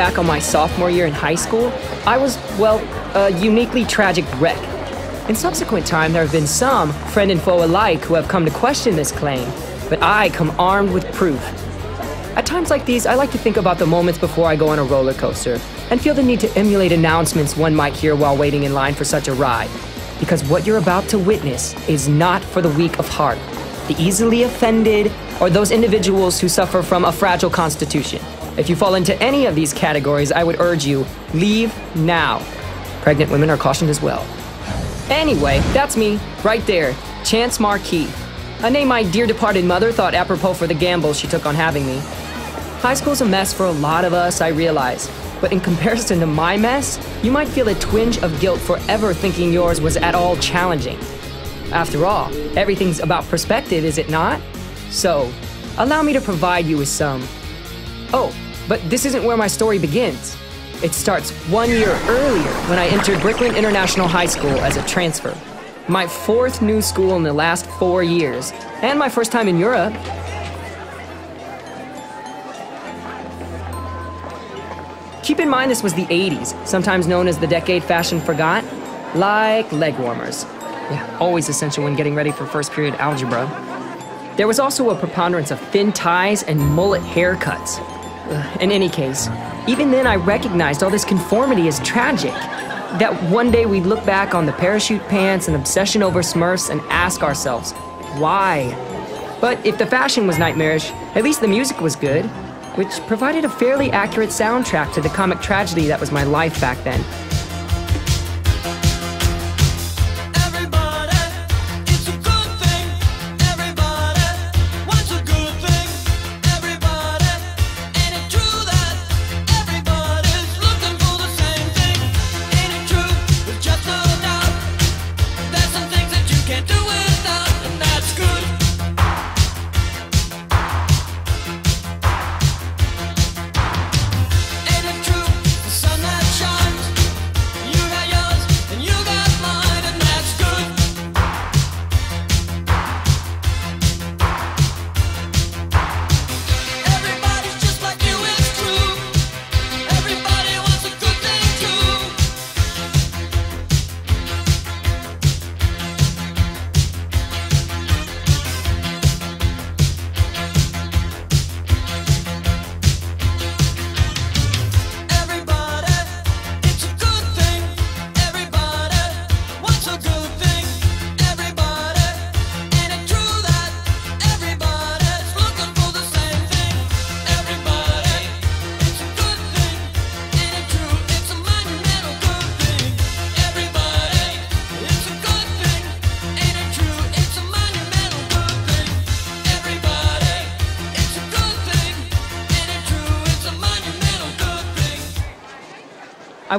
Back on my sophomore year in high school, I was, well, a uniquely tragic wreck. In subsequent time, there have been some, friend and foe alike, who have come to question this claim, but I come armed with proof. At times like these, I like to think about the moments before I go on a roller coaster and feel the need to emulate announcements one might hear while waiting in line for such a ride. Because what you're about to witness is not for the weak of heart, the easily offended, or those individuals who suffer from a fragile constitution. If you fall into any of these categories, I would urge you, leave now. Pregnant women are cautioned as well. Anyway, that's me, right there, Chance Marquis. A name my dear departed mother thought apropos for the gamble she took on having me. High school's a mess for a lot of us, I realize. But in comparison to my mess, you might feel a twinge of guilt for ever thinking yours was at all challenging. After all, everything's about perspective, is it not? So, allow me to provide you with some. Oh, but this isn't where my story begins. It starts one year earlier when I entered Brickland International High School as a transfer. My fourth new school in the last four years, and my first time in Europe. Keep in mind this was the 80s, sometimes known as the decade fashion forgot, like leg warmers. Yeah, always essential when getting ready for first period algebra. There was also a preponderance of thin ties and mullet haircuts. Ugh, in any case, even then I recognized all this conformity as tragic. That one day we'd look back on the parachute pants and obsession over Smurfs and ask ourselves, why? But if the fashion was nightmarish, at least the music was good, which provided a fairly accurate soundtrack to the comic tragedy that was my life back then.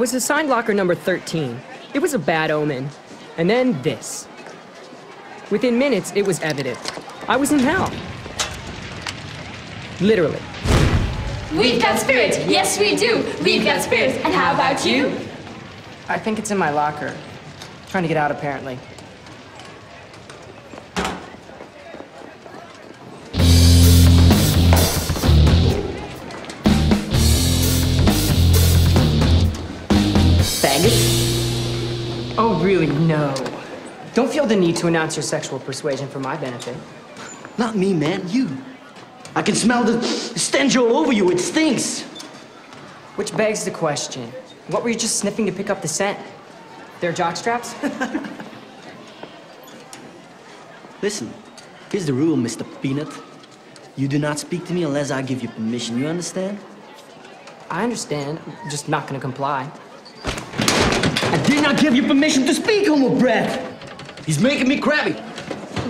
Was assigned locker number 13. It was a bad omen. And then this. Within minutes, it was evident. I was in hell. Literally. We've got spirit. Yes, we do. We've got spirit. And how about you? I think it's in my locker. Trying to get out, apparently. Really? No. Don't feel the need to announce your sexual persuasion for my benefit. Not me, man. You. I can smell the stench all over you. It stinks. Which begs the question what were you just sniffing to pick up the scent? Their jock straps? Listen, here's the rule, Mr. Peanut. You do not speak to me unless I give you permission. You understand? I understand. I'm just not gonna comply. I did not give you permission to speak, homo brat. He's making me crabby.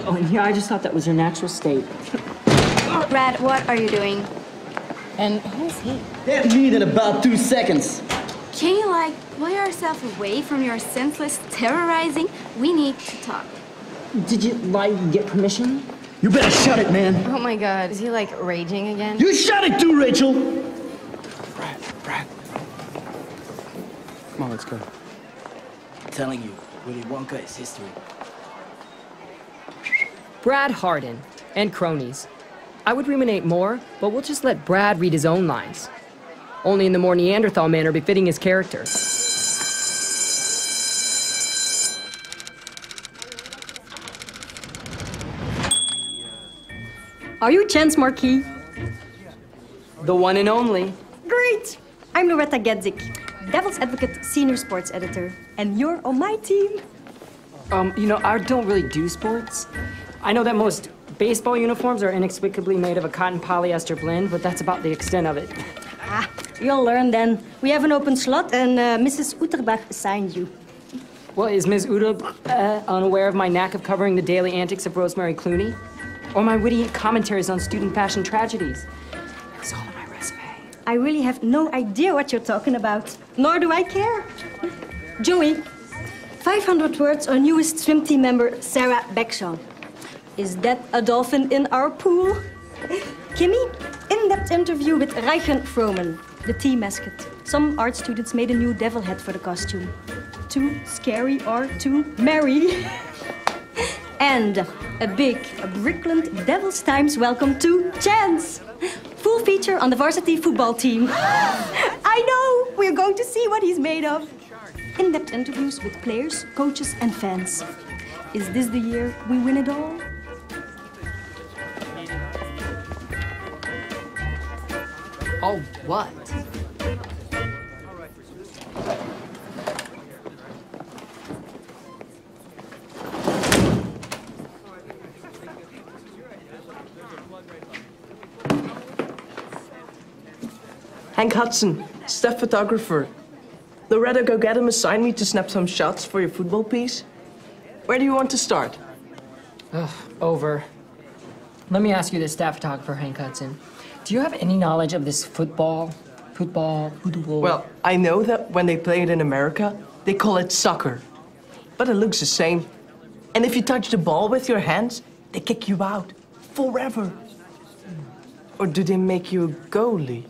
Oh, and yeah, I just thought that was your natural state. Brad, what are you doing? And who's he? That meet in about two seconds. Can you, like, pull yourself away from your senseless terrorizing? We need to talk. Did you, like, get permission? You better shut it, man. Oh my god, is he like raging again? You shut it too, Rachel. Brad, Brad. Come on, let's go. I'm telling you, Willy Wonka is history. Brad Harden and cronies. I would ruminate more, but we'll just let Brad read his own lines. only in the more Neanderthal manner befitting his character. Are you Chance Marquis? The one and only. Great! I'm Loretta Gedzik, Devil's Advocate Senior Sports Editor, and you're on my team. Um, you know, I don't really do sports. I know that most baseball uniforms are inexplicably made of a cotton polyester blend, but that's about the extent of it. Ah, you'll learn then. We have an open slot, and uh, Mrs. Utterbach assigned you. Well, is Ms. Uda uh, unaware of my knack of covering the daily antics of Rosemary Clooney? Or my witty commentaries on student fashion tragedies? It's all on my resume. I really have no idea what you're talking about, nor do I care. Joey, 500 words on newest swim team member Sarah Beckshaw. Is that a dolphin in our pool? Kimmy, in-depth interview with Reichen Froman, the team mascot. Some art students made a new devil head for the costume. Too scary or too merry. and a big Brickland Devil's Times welcome to Chance. Full feature on the varsity football team. I know! We're going to see what he's made of. In depth interviews with players, coaches, and fans. Is this the year we win it all? Oh, what? Hank Hudson, staff photographer. Loretta go get him assigned me to snap some shots for your football piece. Where do you want to start? Over. Let me ask you this, staff photographer Hank Hudson. Do you have any knowledge of this football? Football? Football? Well, I know that when they play it in America, they call it soccer. But it looks the same. And if you touch the ball with your hands, they kick you out forever. Or do they make you a goalie?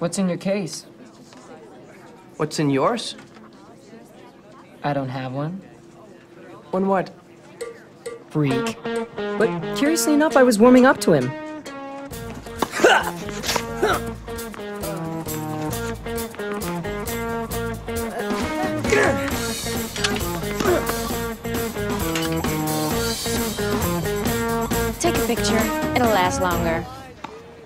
What's in your case? What's in yours? I don't have one. One what? Freak. But curiously enough, I was warming up to him. Take a picture. It'll last longer.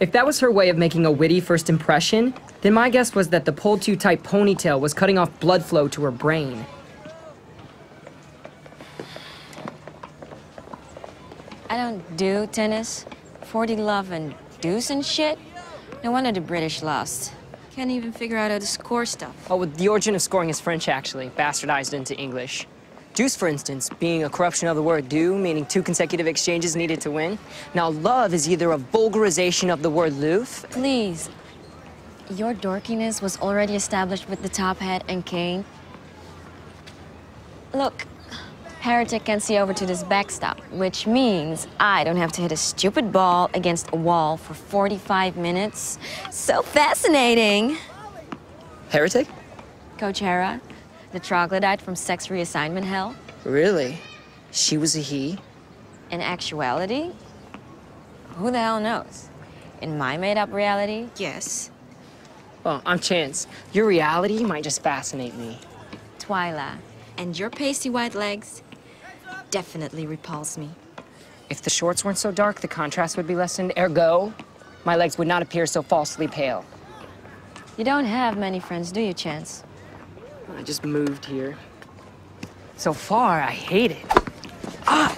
If that was her way of making a witty first impression, then my guess was that the pulled too tight ponytail was cutting off blood flow to her brain. I don't do tennis. 40 love and deuce and shit. No wonder the British lost. Can't even figure out how to score stuff. Oh, well, the origin of scoring is French, actually, bastardized into English. Deuce, for instance, being a corruption of the word do, meaning two consecutive exchanges needed to win. Now, love is either a vulgarization of the word loof. Please. Your dorkiness was already established with the top hat and cane. Look, Heretic can see over to this backstop, which means I don't have to hit a stupid ball against a wall for 45 minutes. So fascinating. Heretic? Coach Hera, the troglodyte from sex reassignment hell. Really? She was a he? In actuality, who the hell knows? In my made up reality, yes. Well, I'm Chance. Your reality might just fascinate me. Twyla. And your pasty white legs definitely repulse me. If the shorts weren't so dark, the contrast would be lessened. Ergo, my legs would not appear so falsely pale. You don't have many friends, do you, Chance? I just moved here. So far, I hate it. Ah!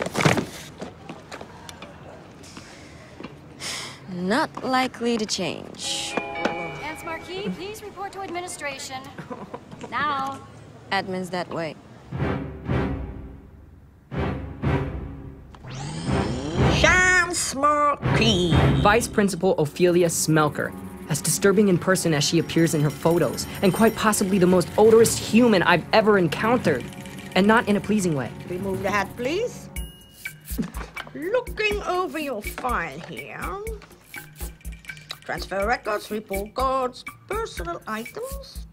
Not likely to change. Chance Marquis, please report to administration. Now. Admin's that way. Chance Marquis. Vice Principal Ophelia Smelker, as disturbing in person as she appears in her photos, and quite possibly the most odorous human I've ever encountered. And not in a pleasing way. Remove the hat, please. Looking over your file here. Transfer records, report cards, personal items.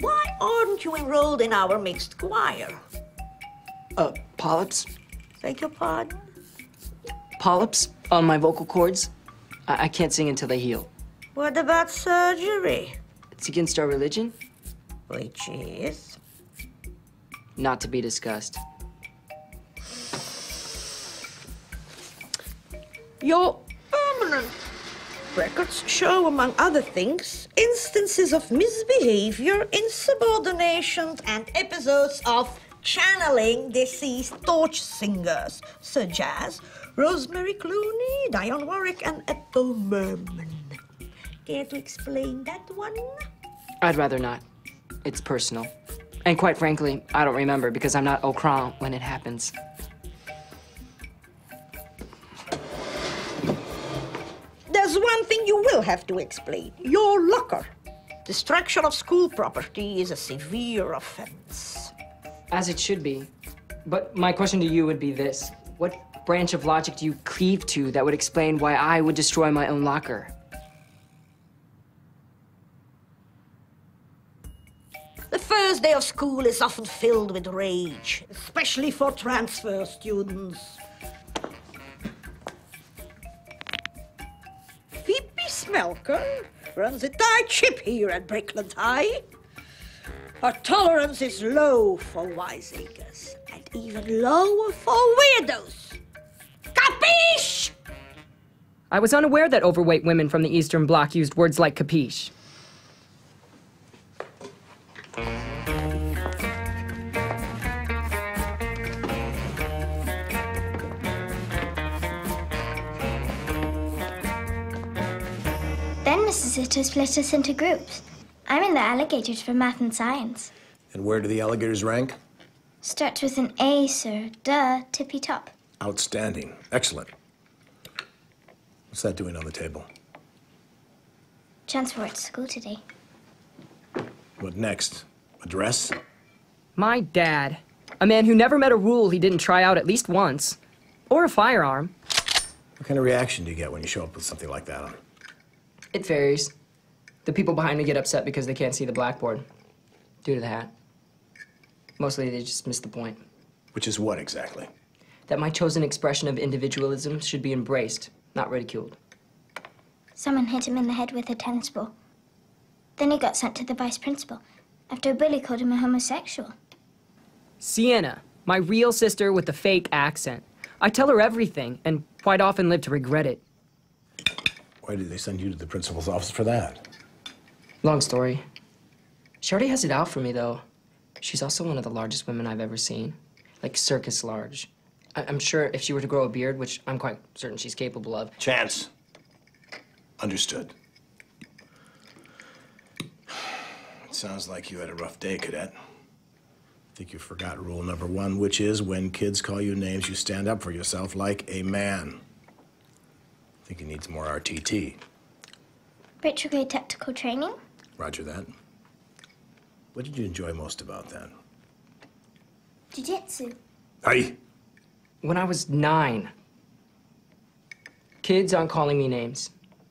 Why aren't you enrolled in our mixed choir? Uh, polyps? Beg your pardon? Polyps on my vocal cords. I, I can't sing until they heal. What about surgery? It's against our religion, Which is? not to be discussed. Your permanent records show, among other things, instances of misbehavior, insubordination, and episodes of channeling deceased torch singers, such as Rosemary Clooney, Dionne Warwick, and Ethel Merman. Care to explain that one? I'd rather not. It's personal. And quite frankly, I don't remember because I'm not au courant when it happens. There's one thing you will have to explain your locker. Destruction of school property is a severe offense. As it should be. But my question to you would be this What branch of logic do you cleave to that would explain why I would destroy my own locker? The first day of school is often filled with rage, especially for transfer students. V.P. Smelker runs a tight ship here at Brickland High. Her tolerance is low for wiseacres and even lower for weirdos. Capiche? I was unaware that overweight women from the Eastern Bloc used words like capiche. Then Mrs. Split us into groups. I'm in the alligators for math and science. And where do the alligators rank? Starts with an A, sir. Duh, tippy top. Outstanding. Excellent. What's that doing on the table? Chance for it to school today. What next? A dress? My dad. A man who never met a rule he didn't try out at least once. Or a firearm. What kind of reaction do you get when you show up with something like that on? It varies. The people behind me get upset because they can't see the blackboard. Due to the hat. Mostly they just miss the point. Which is what exactly? That my chosen expression of individualism should be embraced, not ridiculed. Someone hit him in the head with a tennis ball. Then he got sent to the vice principal after a bully called him a homosexual. Sienna, my real sister with the fake accent. I tell her everything, and quite often live to regret it. Why did they send you to the principal's office for that? Long story. She already has it out for me, though. She's also one of the largest women I've ever seen. Like circus large. I- I'm sure if she were to grow a beard, which I'm quite certain she's capable of. Chance. Understood. It sounds like you had a rough day, cadet. I think you forgot rule number one, which is when kids call you names, you stand up for yourself like a man. I think he needs more RTT. Retrograde tactical training? Roger that. What did you enjoy most about that? Jiu-jitsu. Hey, When I was nine, kids aren't calling me names.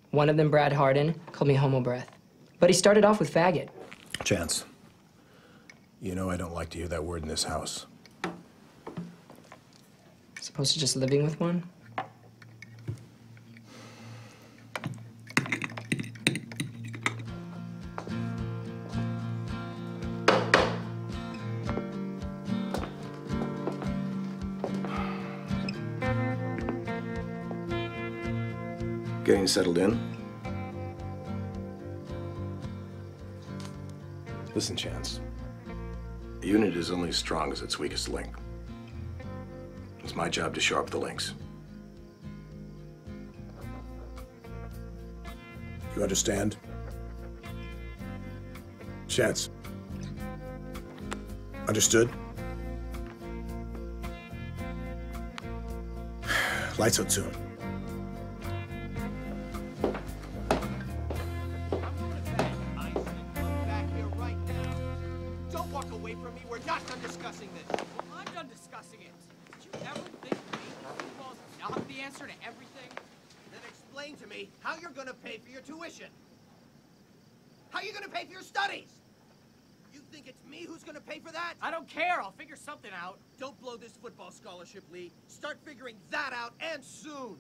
One of them, Brad Harden, called me homo breath. But he started off with faggot. Chance. You know I don't like to hear that word in this house. Supposed to just living with one? Getting settled in? Listen, Chance. A unit is only as strong as its weakest link. It's my job to shore up the links. You understand? Chance. Understood? Lights out soon. Away from me. We're not done discussing this. Well, I'm done discussing it. Did you ever think football's not the answer to everything? Then explain to me how you're gonna pay for your tuition. How you gonna pay for your studies? You think it's me who's gonna pay for that? I don't care. I'll figure something out. Don't blow this football scholarship, Lee. Start figuring that out and soon.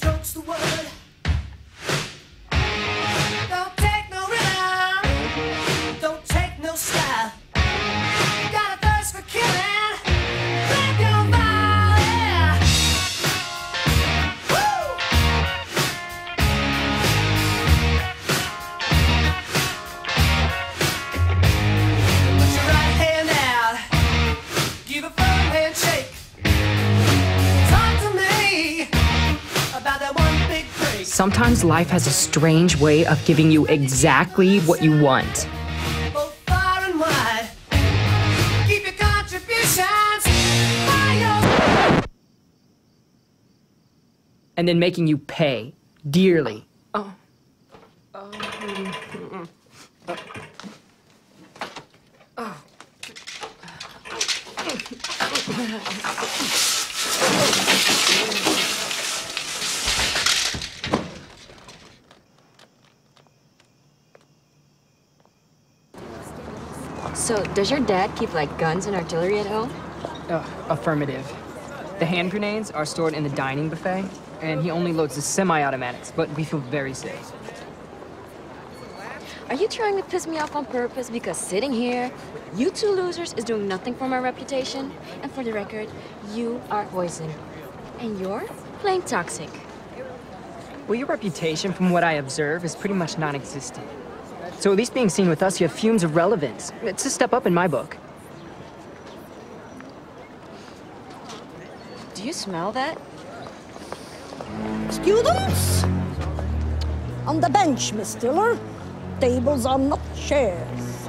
The Life has a strange way of giving you exactly what you want. And then making you pay dearly. Oh. oh. oh. So, does your dad keep like guns and artillery at home? Uh, affirmative. The hand grenades are stored in the dining buffet, and he only loads the semi-automatics, but we feel very safe. Are you trying to piss me off on purpose? Because sitting here, you two losers is doing nothing for my reputation. And for the record, you are poison. And you're playing toxic. Well, your reputation, from what I observe, is pretty much non-existent. So at least being seen with us, you have fumes of relevance. It's a step up in my book. Do you smell that? Students? On the bench, Miss Stiller. Tables are not chairs.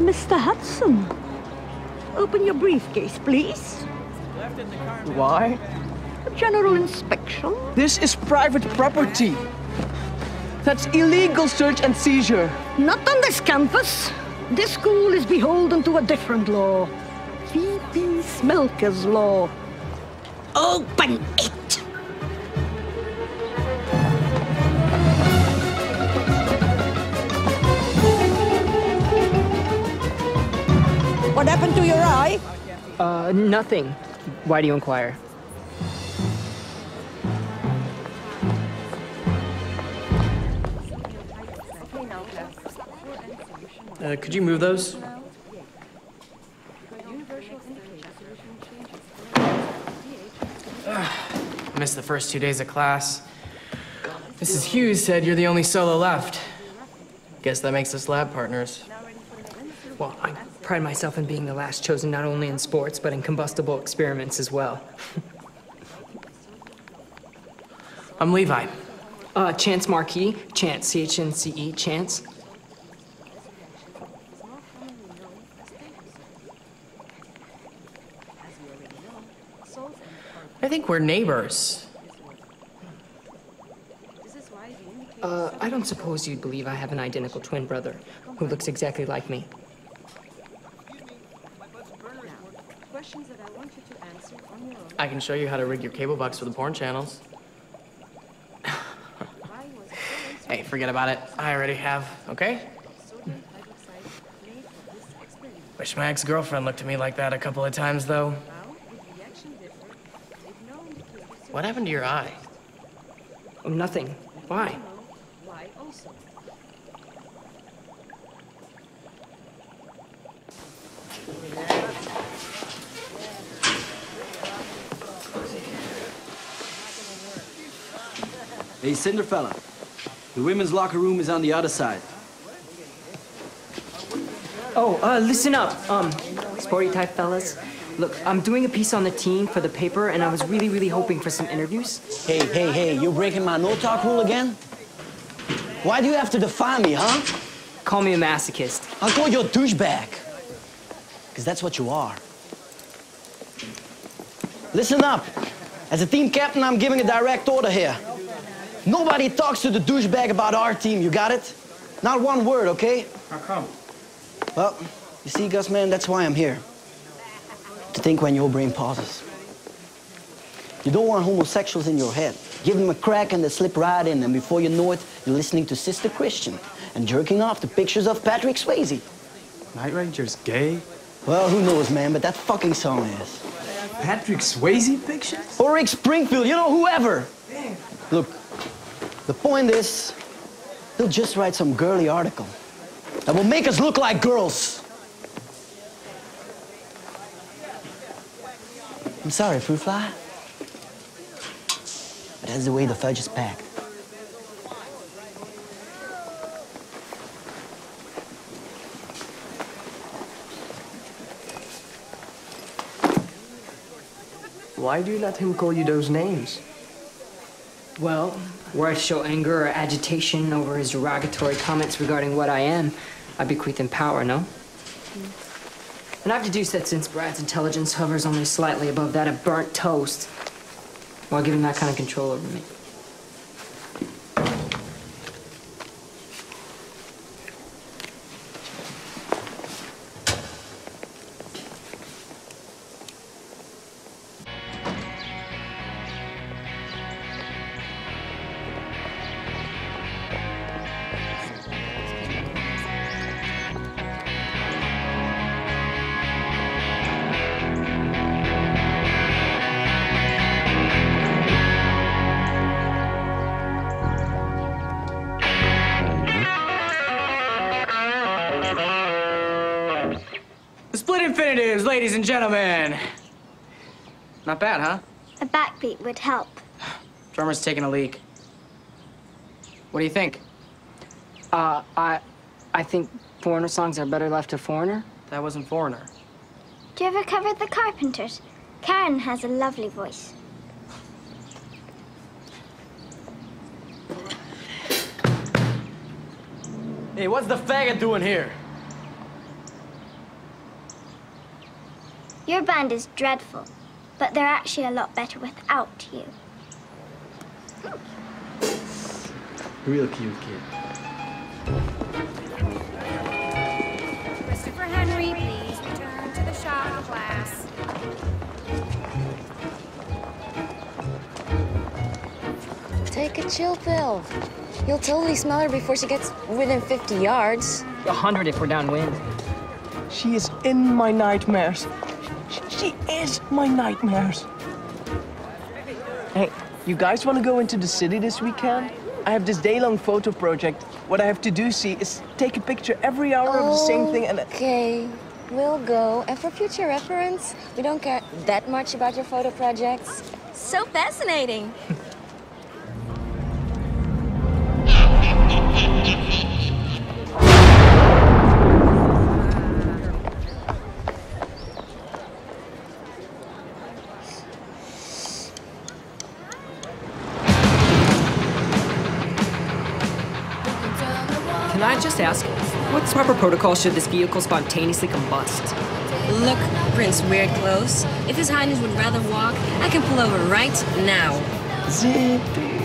Mr. Hudson, open your briefcase, please. Why? A general inspection. This is private property. That's illegal search and seizure. Not on this campus. This school is beholden to a different law. V.P. Smelker's law. Open it! What happened to your eye? Uh, nothing. Why do you inquire? Uh, could you move those? Ugh, missed the first two days of class. Mrs. Hughes said you're the only solo left. Guess that makes us lab partners. Well, I pride myself in being the last chosen not only in sports, but in combustible experiments as well. I'm Levi. Uh, Chance Marquis, Chance, C-H-N-C-E, Chance. I think we're neighbors. Uh, I don't suppose you'd believe I have an identical twin brother who looks exactly like me. I can show you how to rig your cable box for the porn channels. hey, forget about it. I already have, okay? Wish my ex-girlfriend looked at me like that a couple of times, though. What happened to your eye? Oh, nothing. Why? Why also? Hey, Cinderfella. The women's locker room is on the other side. Oh, uh, listen up, um, sporty type fellas. Look, I'm doing a piece on the team for the paper, and I was really, really hoping for some interviews. Hey, hey, hey, you're breaking my no-talk rule again? Why do you have to define me, huh? Call me a masochist. I'll call you a douchebag. Because that's what you are. Listen up. As a team captain, I'm giving a direct order here. Nobody talks to the douchebag about our team, you got it? Not one word, okay? How come? Well, you see, Gus, man, that's why I'm here. To think when your brain pauses. You don't want homosexuals in your head. Give them a crack and they slip right in, and before you know it, you're listening to Sister Christian and jerking off to pictures of Patrick Swayze. Night Ranger's gay? Well, who knows, man, but that fucking song is. Patrick Swayze pictures? Or Rick Springfield, you know, whoever. Look, the point is, they'll just write some girly article that will make us look like girls. I'm sorry, Fruit Fly. But that's the way the fudge is packed. Why do you let him call you those names? Well, were I to show anger or agitation over his derogatory comments regarding what I am, I bequeath him power, no? Mm. And I've deduced that since Brad's intelligence hovers only slightly above that of burnt toast, while giving that kind of control over me? Gentlemen. Not bad, huh? A backbeat would help. Drummer's taking a leak. What do you think? Uh, I, I think foreigner songs are better left to foreigner. That wasn't foreigner. Do you ever cover the Carpenters? Karen has a lovely voice. Hey, what's the faggot doing here? Your band is dreadful, but they're actually a lot better without you. Real cute kid. Christopher Henry, please return to the shop class. Take a chill pill. You'll totally smell her before she gets within 50 yards. A hundred if we're downwind. She is in my nightmares. She, is my nightmares. Hey, you guys want to go into the city this weekend? I have this day-long photo project. What I have to do, see, is take a picture every hour of the same thing and... Okay, we'll go. And for future reference, we don't care that much about your photo projects. So fascinating. protocol should this vehicle spontaneously combust? Look, Prince Weird Clothes. If His Highness would rather walk, I can pull over right now. Zip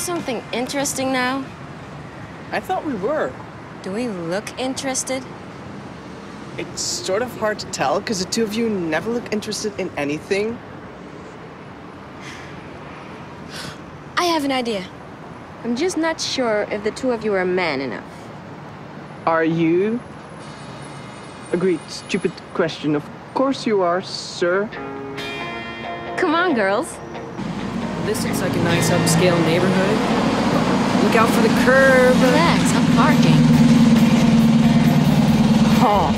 something interesting now? I thought we were. Do we look interested? It's sort of hard to tell because the two of you never look interested in anything. I have an idea. I'm just not sure if the two of you are man enough. Are you? Agreed. Stupid question. Of course you are, sir. Come on, girls. This looks like a nice upscale neighborhood. Look out for the curb. Relax, I'm parking. Oh.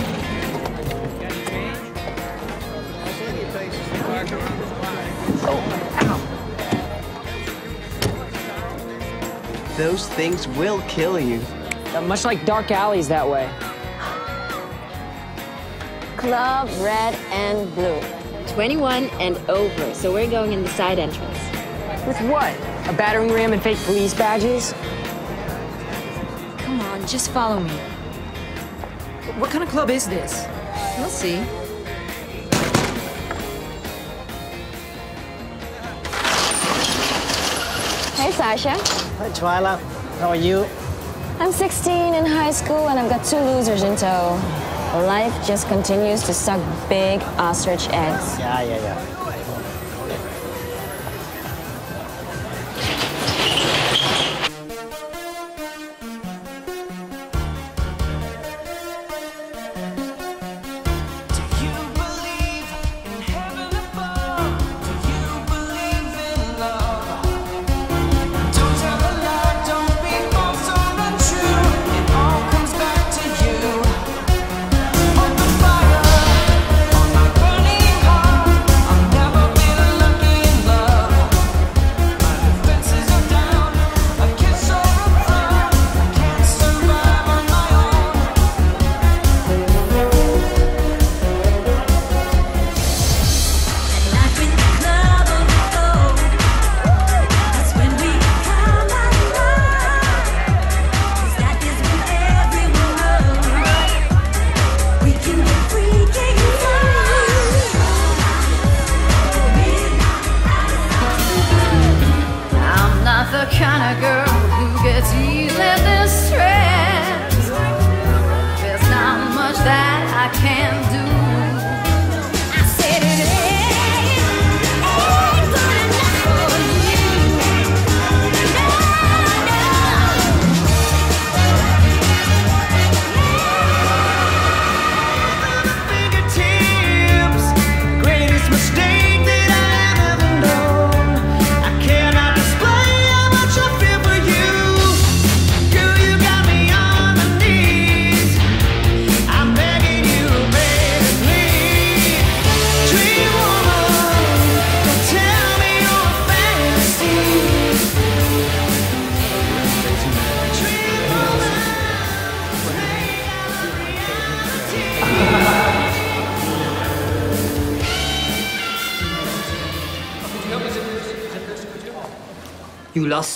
Those things will kill you. Uh, much like dark alleys that way. Club red and blue. 21 and over, so we're going in the side entrance. With what? A battering ram and fake police badges? Come on, just follow me. What kind of club is this? We'll see. Hey, Sasha. Hi, Twyla. How are you? I'm 16 in high school and I've got two losers in tow. Life just continues to suck big ostrich eggs. Yeah, yeah, yeah.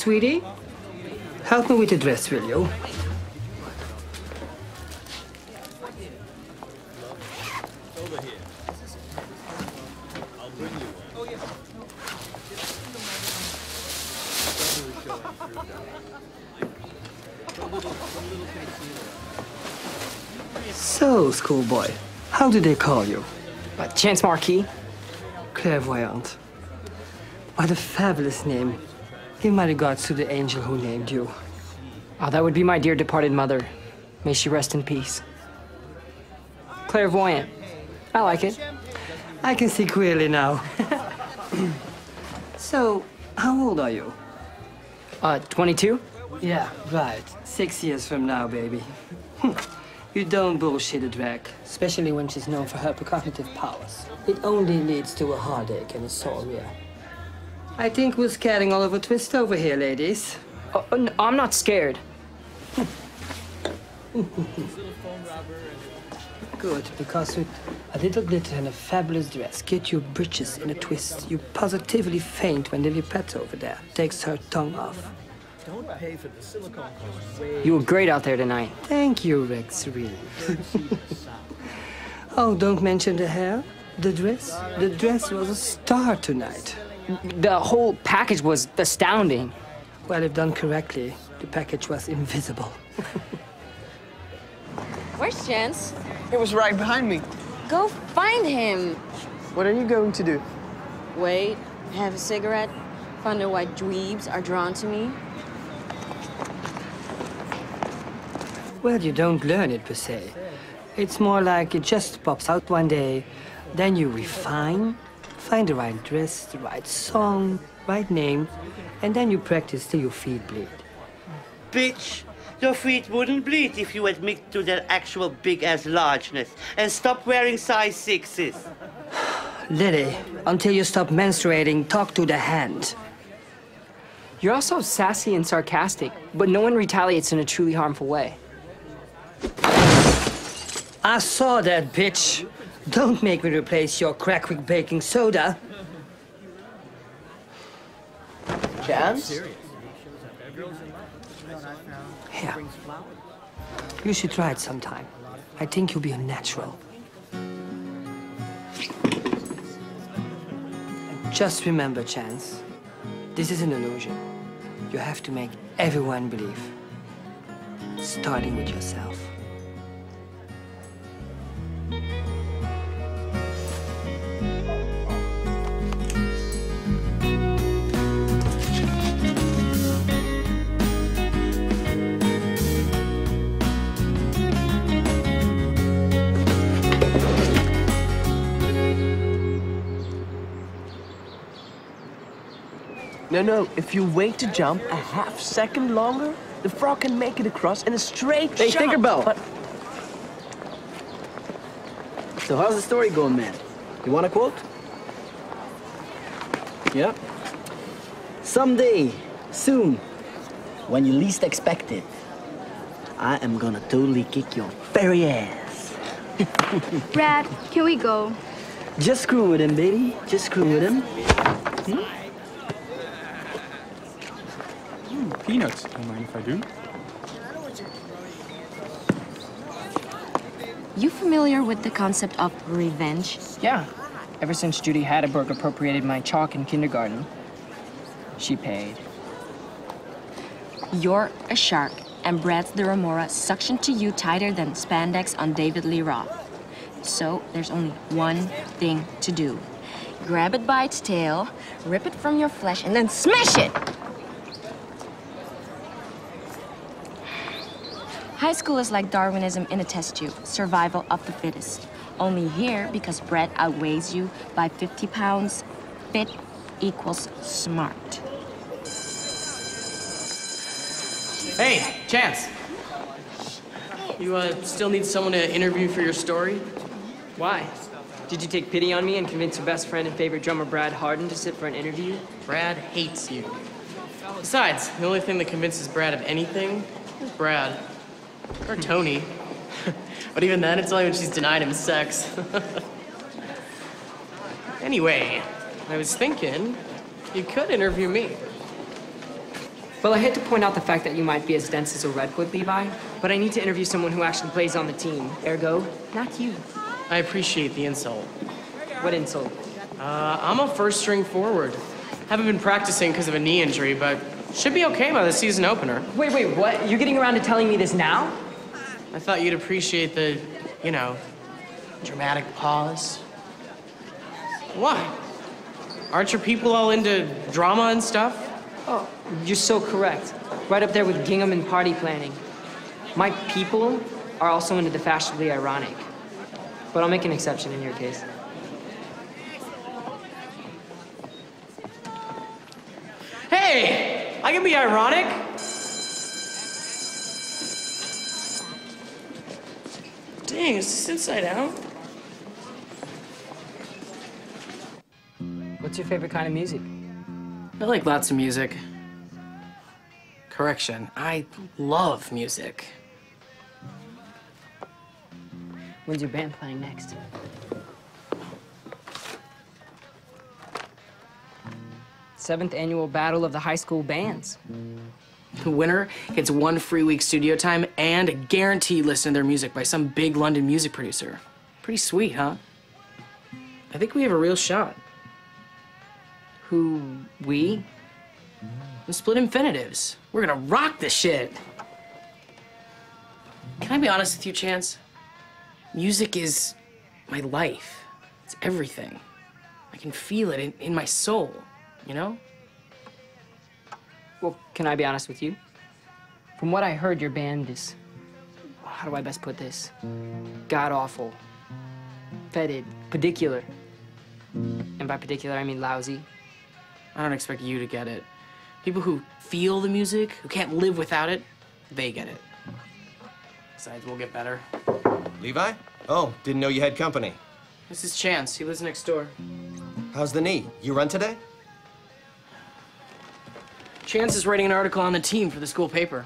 Sweetie? Help me with the dress, will you? So, schoolboy, how do they call you? Uh, Chance Marquis. Clairvoyant. What a fabulous name. Give my regards to the angel who named you. Oh, that would be my dear departed mother. May she rest in peace. Clairvoyant. I like it. I can see clearly now. so, how old are you? Uh, 22? Yeah, right. Six years from now, baby. you don't bullshit a drag, especially when she's known for her precognitive powers. It only leads to a heartache and a sore rear. I think we're scaring Oliver Twist over here, ladies. Oh, oh no, I'm not scared. Good, because with a little glitter and a fabulous dress, get your britches in a twist. You positively faint when Lily Pet over there takes her tongue off. Don't pay for the silicone You were great out there tonight. Thank you, Rex, really. oh, don't mention the hair, the dress. The dress was a star tonight. The whole package was astounding. Well, if done correctly, the package was invisible. Where's Chance? He was right behind me. Go find him. What are you going to do? Wait, have a cigarette, find out why dweebs are drawn to me. Well, you don't learn it per se. It's more like it just pops out one day, then you refine, find the right dress, the right song, right name, and then you practice till your feet bleed. Bitch, your feet wouldn't bleed if you admit to their actual big ass largeness and stop wearing size sixes. Lily, until you stop menstruating, talk to the hand. You're also sassy and sarcastic, but no one retaliates in a truly harmful way. I saw that bitch. Don't make me replace your crack with baking soda. Chance? Here. You should try it sometime. I think you'll be a natural. And just remember, Chance, this is an illusion. You have to make everyone believe. Starting with yourself. No, no. If you wait to jump a half second longer, the frog can make it across in a straight Hey, shot. Tinkerbell. But So how's the story going, man? You want a quote? Yeah. Someday, soon, when you least expect it, I am gonna totally kick your very ass. Brad, can we go? Just screw with him, baby. Just screw with him. Hmm? Peanuts. Don't mind if I do. You familiar with the concept of revenge? Yeah. Ever since Judy Hatterberg appropriated my chalk in kindergarten, she paid. You're a shark, and Brad's the remora suctioned to you tighter than spandex on David Lee Roth. So there's only one thing to do. Grab it by its tail, rip it from your flesh, and then smash it! High school is like Darwinism in a test tube, survival of the fittest. Only here, because Brad outweighs you by 50 pounds, fit equals smart. Hey, Chance. You uh, still need someone to interview for your story? Why? Did you take pity on me and convince your best friend and favorite drummer Brad Harden to sit for an interview? Brad hates you. Besides, the only thing that convinces Brad of anything is Brad. Or Tony. but even then, it's only when she's denied him sex. anyway, I was thinking you could interview me. Well, I hate to point out the fact that you might be as dense as a redwood, Levi, but I need to interview someone who actually plays on the team. Ergo, not you. I appreciate the insult. What insult? Uh, I'm a first string forward. Haven't been practicing because of a knee injury, but should be okay by the season opener. Wait, wait, what? You're getting around to telling me this now? I thought you'd appreciate the, you know, dramatic pause. Why? Aren't your people all into drama and stuff? Oh, you're so correct. Right up there with gingham and party planning. My people are also into the fashionably ironic. But I'll make an exception in your case. Hey, I can be ironic. Dang, is this inside out? What's your favorite kind of music? I like lots of music. Correction, I love music. When's your band playing next? Seventh annual Battle of the High School Bands. The winner gets one free week studio time and a guaranteed listen to their music by some big London music producer. Pretty sweet, huh? I think we have a real shot. Who, we? The split infinitives. We're gonna rock this shit. Can I be honest with you, Chance? Music is my life. It's everything. I can feel it in, in my soul, you know? Well, can I be honest with you? From what I heard, your band is. How do I best put this? God awful. Fetid. Pedicular. And by pedicular, I mean lousy. I don't expect you to get it. People who feel the music, who can't live without it, they get it. Besides, we'll get better. Levi? Oh, didn't know you had company. This is Chance. He lives next door. How's the knee? You run today? Chance is writing an article on the team for the school paper.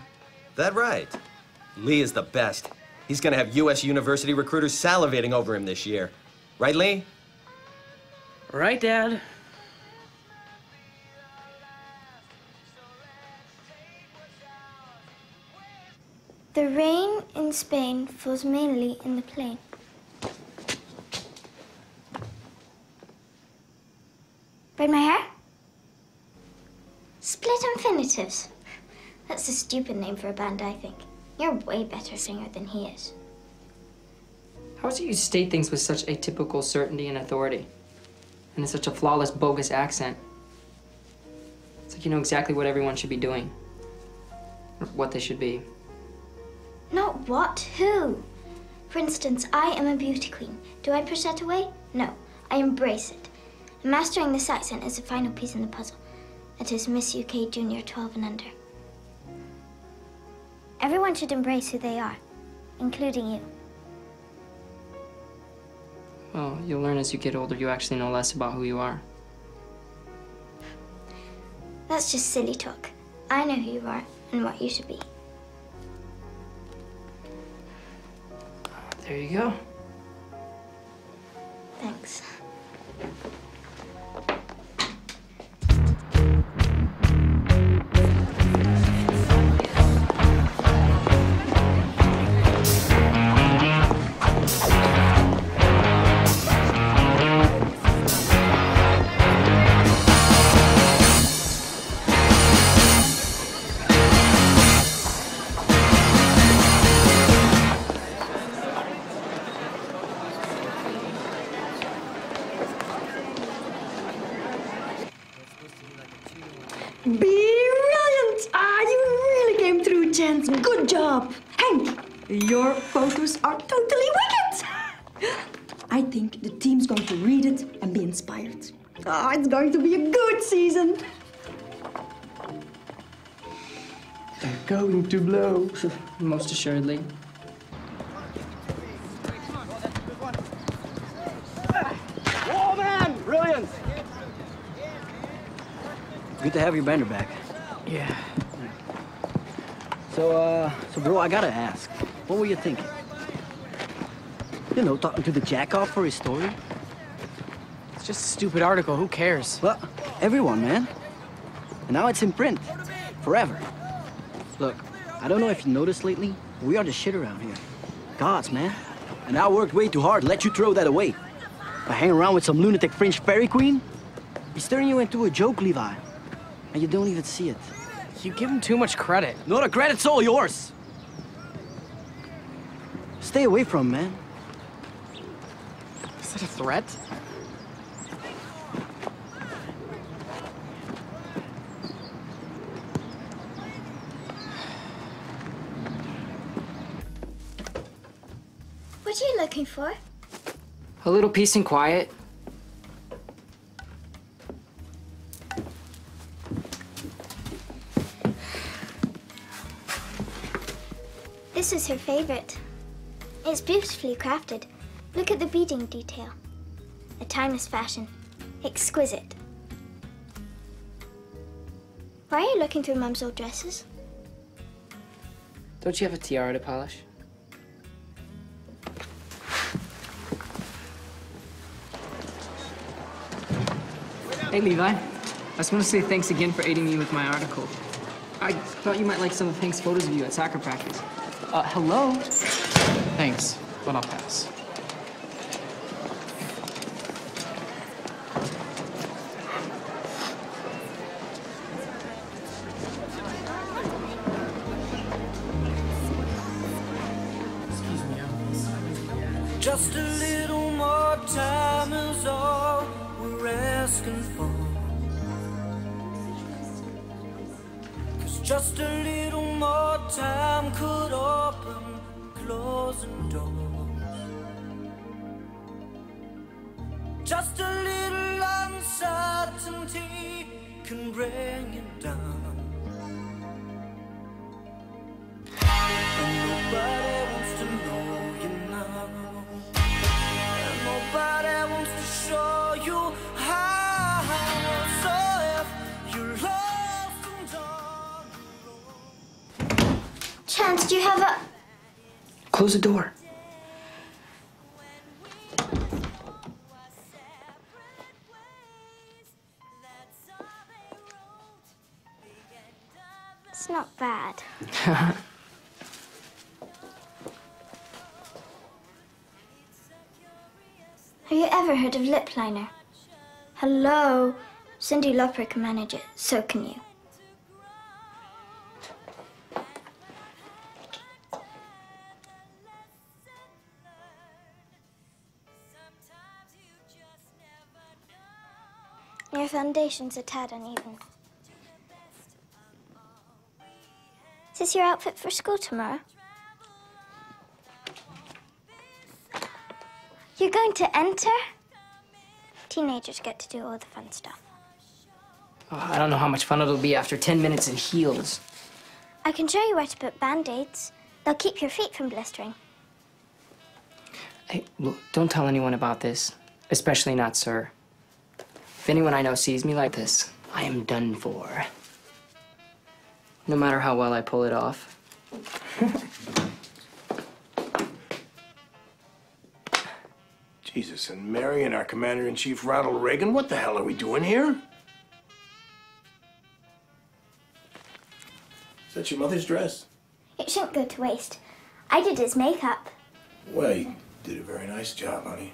That right. Lee is the best. He's gonna have U.S. university recruiters salivating over him this year. Right, Lee? Right, Dad? The rain in Spain falls mainly in the plain. Braid my hair? Split infinitives. That's a stupid name for a band, I think. You're a way better singer than he is. How is it you state things with such atypical certainty and authority? And in such a flawless, bogus accent? It's like you know exactly what everyone should be doing. Or what they should be. Not what, who? For instance, I am a beauty queen. Do I push that away? No, I embrace it. And mastering this accent is the final piece in the puzzle. That is Miss UK Junior 12 and under. Everyone should embrace who they are, including you. Well, you'll learn as you get older you actually know less about who you are. That's just silly talk. I know who you are and what you should be. There you go. Thanks. Your photos are totally wicked. I think the team's going to read it and be inspired. Ah, it's going to be a good season. They're going to blow. Most assuredly. Oh, man! Brilliant! Good to have your bender back. Yeah. So, uh, so bro, I gotta ask, what were you thinking? You know, talking to the jackoff for his story? It's just a stupid article. Who cares? Well, everyone, man. And now it's in print. Forever. Look, I don't know if you noticed lately, we are the shit around here. Gods, man. And I worked way too hard to let you throw that away. By hanging around with some lunatic French fairy queen? He's turning you into a joke, Levi. And you don't even see it. You give him too much credit. No, the credit's all yours. Stay away from him, man. Is that a threat? What are you looking for? A little peace and quiet. This is her favorite. It's beautifully crafted. Look at the beading detail. A timeless fashion. Exquisite. Why are you looking through Mum's old dresses? Don't you have a tiara to polish? Hey, Levi. I just want to say thanks again for aiding me with my article. I thought you might like some of Hank's photos of you at soccer practice. Uh, hello? Thanks, but I'll pass. close the door. It's not bad. Have you ever heard of lip liner? Hello, Cyndi Lauper can manage it, so can you. Foundation's a tad uneven. Is this your outfit for school tomorrow? You're going to enter? Teenagers get to do all the fun stuff. Oh, I don't know how much fun it'll be after 10 minutes in heels. I can show you where to put band-aids. They'll keep your feet from blistering. Hey, look, don't tell anyone about this, especially not Sir. If anyone I know sees me like this, I am done for. No matter how well I pull it off. Jesus and Mary and our Commander in Chief Ronald Reagan, what the hell are we doing here? Is that your mother's dress? It shouldn't go to waste. I did his makeup. Well, you did a very nice job, honey.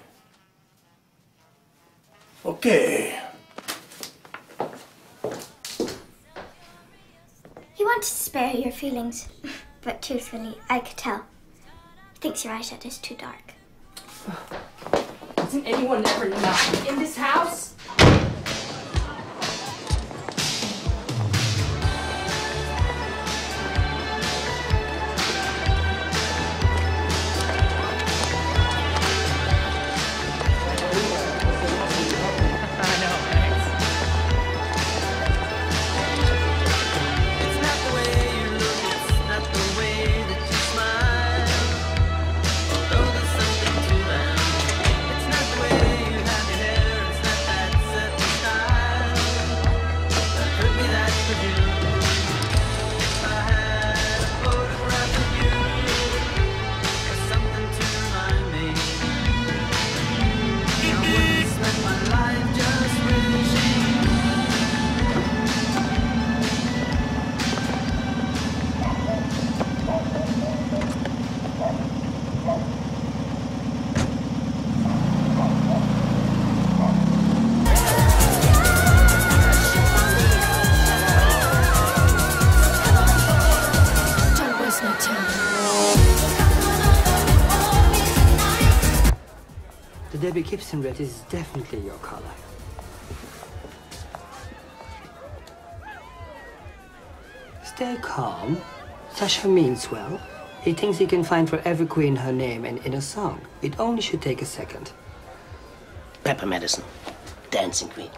Okay. Wanted to spare your feelings, but truthfully, I could tell. He thinks your eyeshadow's too dark. Doesn't anyone ever in this house? The Gibson red is definitely your color. Stay calm. Sasha means well. He thinks he can find for every queen her name and in a song. It only should take a second. Pepper Madison, Dancing Queen.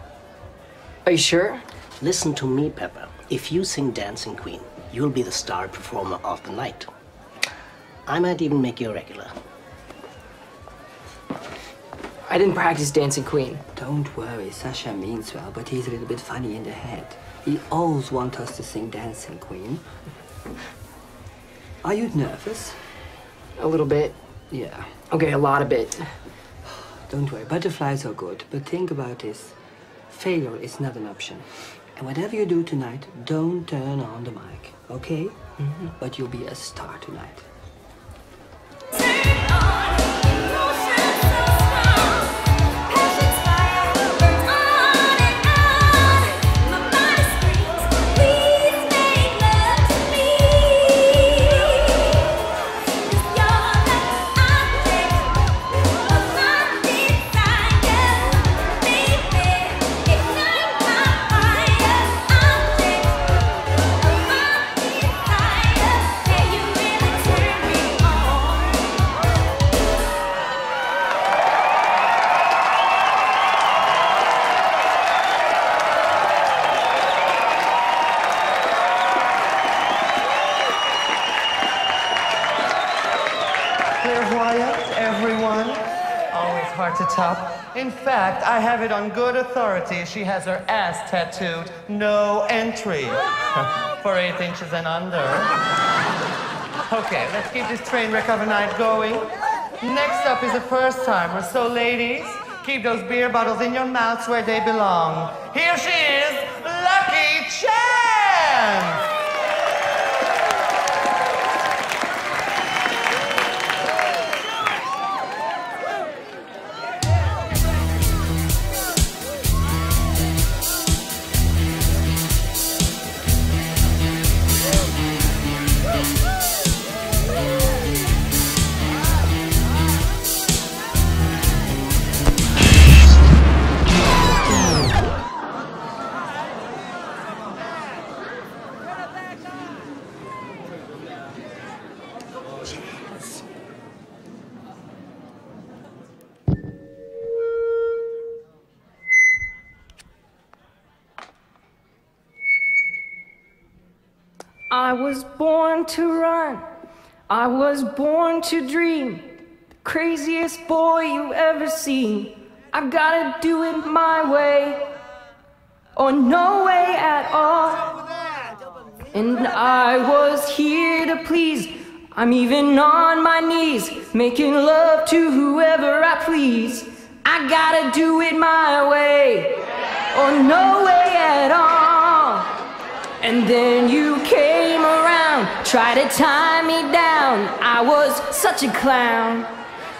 Are you sure? Listen to me, Pepper. If you sing Dancing Queen, you'll be the star performer of the night. I might even make you a regular. I didn't practice Dancing Queen. Don't worry, Sasha means well, but he's a little bit funny in the head. He always wants us to sing Dancing Queen. Are you nervous? A little bit. Yeah. Okay, a lot of it. Don't worry, butterflies are good, but think about this. Failure is not an option. And whatever you do tonight, don't turn on the mic, okay? Mm-hmm. But you'll be a star tonight. In fact, I have it on good authority. She has her ass tattooed. No entry. For eight inches and under. Okay, let's keep this train wreck of a night going. Next up is a first timer. So, ladies, keep those beer bottles in your mouths where they belong. Here she is, was born to run. I was born to dream. The craziest boy you ever seen. I've gotta do it my way, or no way at all. And I was here to please. I'm even on my knees, making love to whoever I please. I gotta do it my way, or no way at all. And then you came around, tried to tie me down. I was such a clown.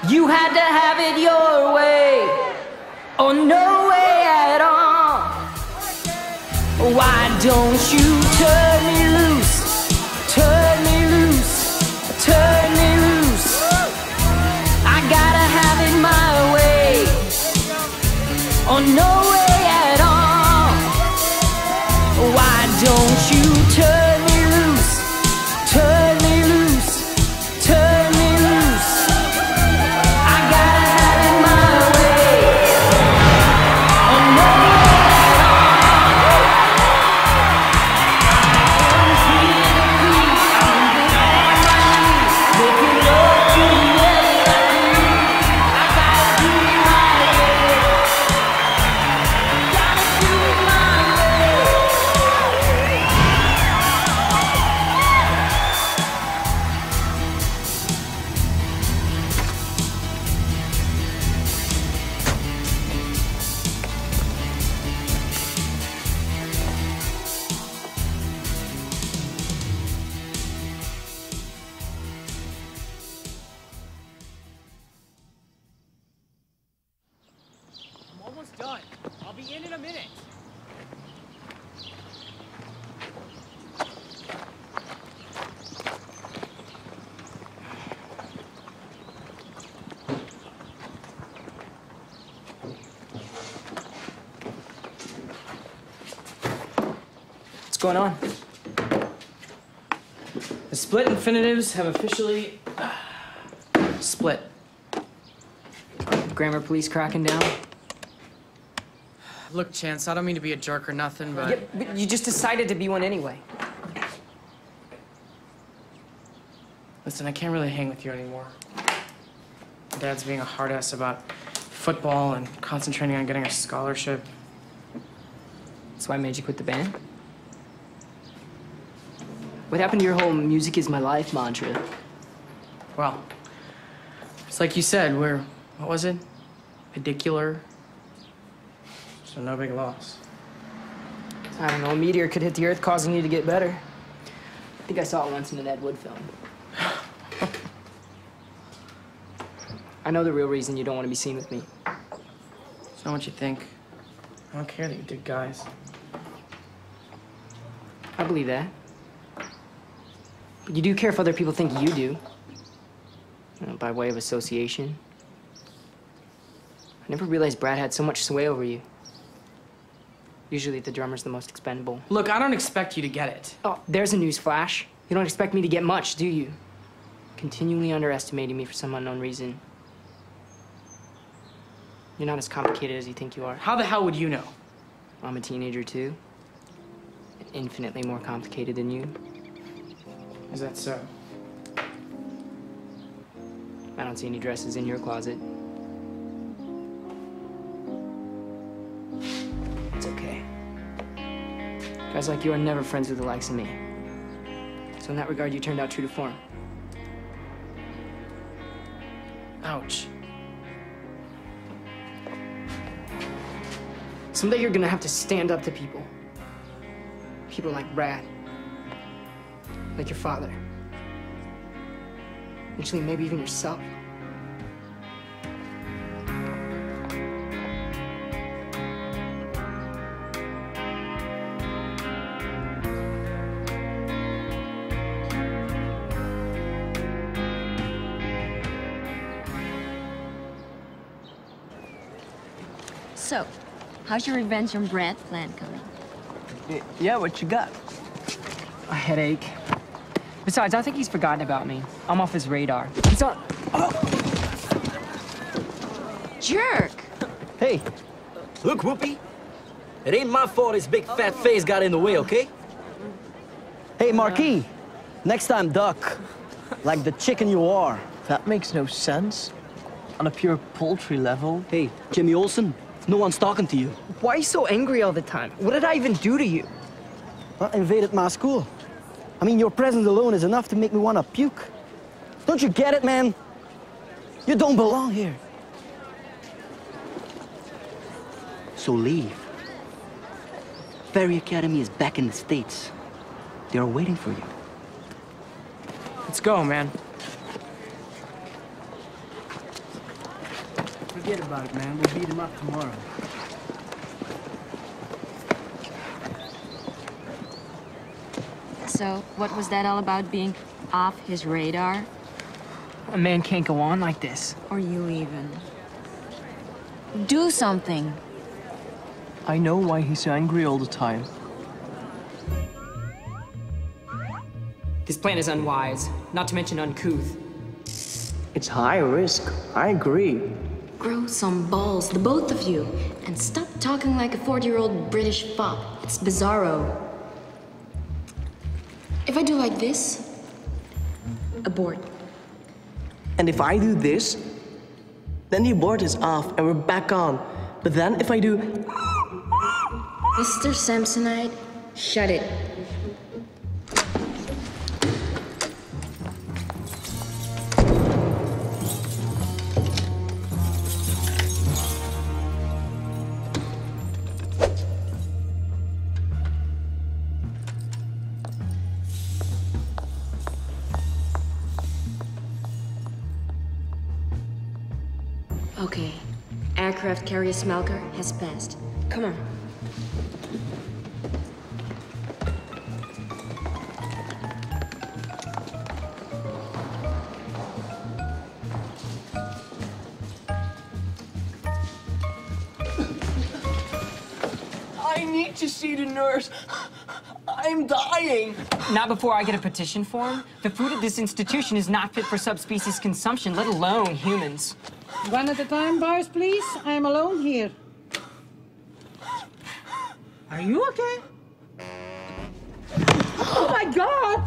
You had to have it your way, or no way at all. Why don't you turn me loose? Turn me loose, turn me loose. I gotta have it my way, or no infinitives have officially uh, split. Grammar police cracking down. Look, Chance, I don't mean to be a jerk or nothing, but Yeah, but you just decided to be one anyway. listen, I can't really hang with you anymore. Dad's being a hard ass about football and concentrating on getting a scholarship. That's why I made you quit the band. What happened to your whole music is my life mantra? Well, it's like you said, we're, what was it? Pedicular. So no big loss. I don't know, a meteor could hit the earth causing you to get better. I think I saw it once in an Ed Wood film. I know the real reason you don't want to be seen with me. It's not what you think. I don't care that you did guys. I believe that. But you do care if other people think you do. You know, by way of association. I never realized Brad had so much sway over you. Usually the drummer's the most expendable. Look, I don't expect you to get it. Oh, there's a news flash. You don't expect me to get much, do you? Continually underestimating me for some unknown reason. You're not as complicated as you think you are. How the hell would you know? I'm a teenager too. Infinitely more complicated than you. Is that so? I don't see any dresses in your closet. It's okay. Guys like you are never friends with the likes of me. So in that regard, you turned out true to form. Ouch. Someday you're gonna have to stand up to people. People like Brad. Like your father. Eventually, maybe even yourself. So, how's your revenge on Brad plan coming? Yeah, what you got? A headache. Besides, I think he's forgotten about me. I'm off his radar. He's on. Oh! Jerk! Hey, look, Whoopi. It ain't my fault his big fat face got in the way, okay? Hey, Marquis, next time duck, like the chicken you are. That makes no sense. On a pure poultry level. Hey, Jimmy Olsen, no one's talking to you. Why are you so angry all the time? What did I even do to you? Well, invaded my school. I mean, your presence alone is enough to make me want to puke. Don't you get it, man? You don't belong here. So leave. Fairy Academy is back in the States. They are waiting for you. Let's go, man. Forget about it, man. We'll beat him up tomorrow. So, what was that all about being off his radar? A man can't go on like this. Or you even. Do something. I know why he's angry all the time. This plan is unwise, not to mention uncouth. It's high risk. I agree. Grow some balls, the both of you, and stop talking like a 40 year old British fop. It's bizarro. If I do like this, abort. And if I do this, then the abort is off and we're back on. But then if I do, Mr. Samsonite, shut it. Okay. Aircraft carrier Smelker has passed. Come on. I need to see the nurse. I'm dying. Not before I get a petition form. The food at this institution is not fit for subspecies consumption, let alone humans. One at a time, boys, please. I am alone here. Are you okay? Oh my god!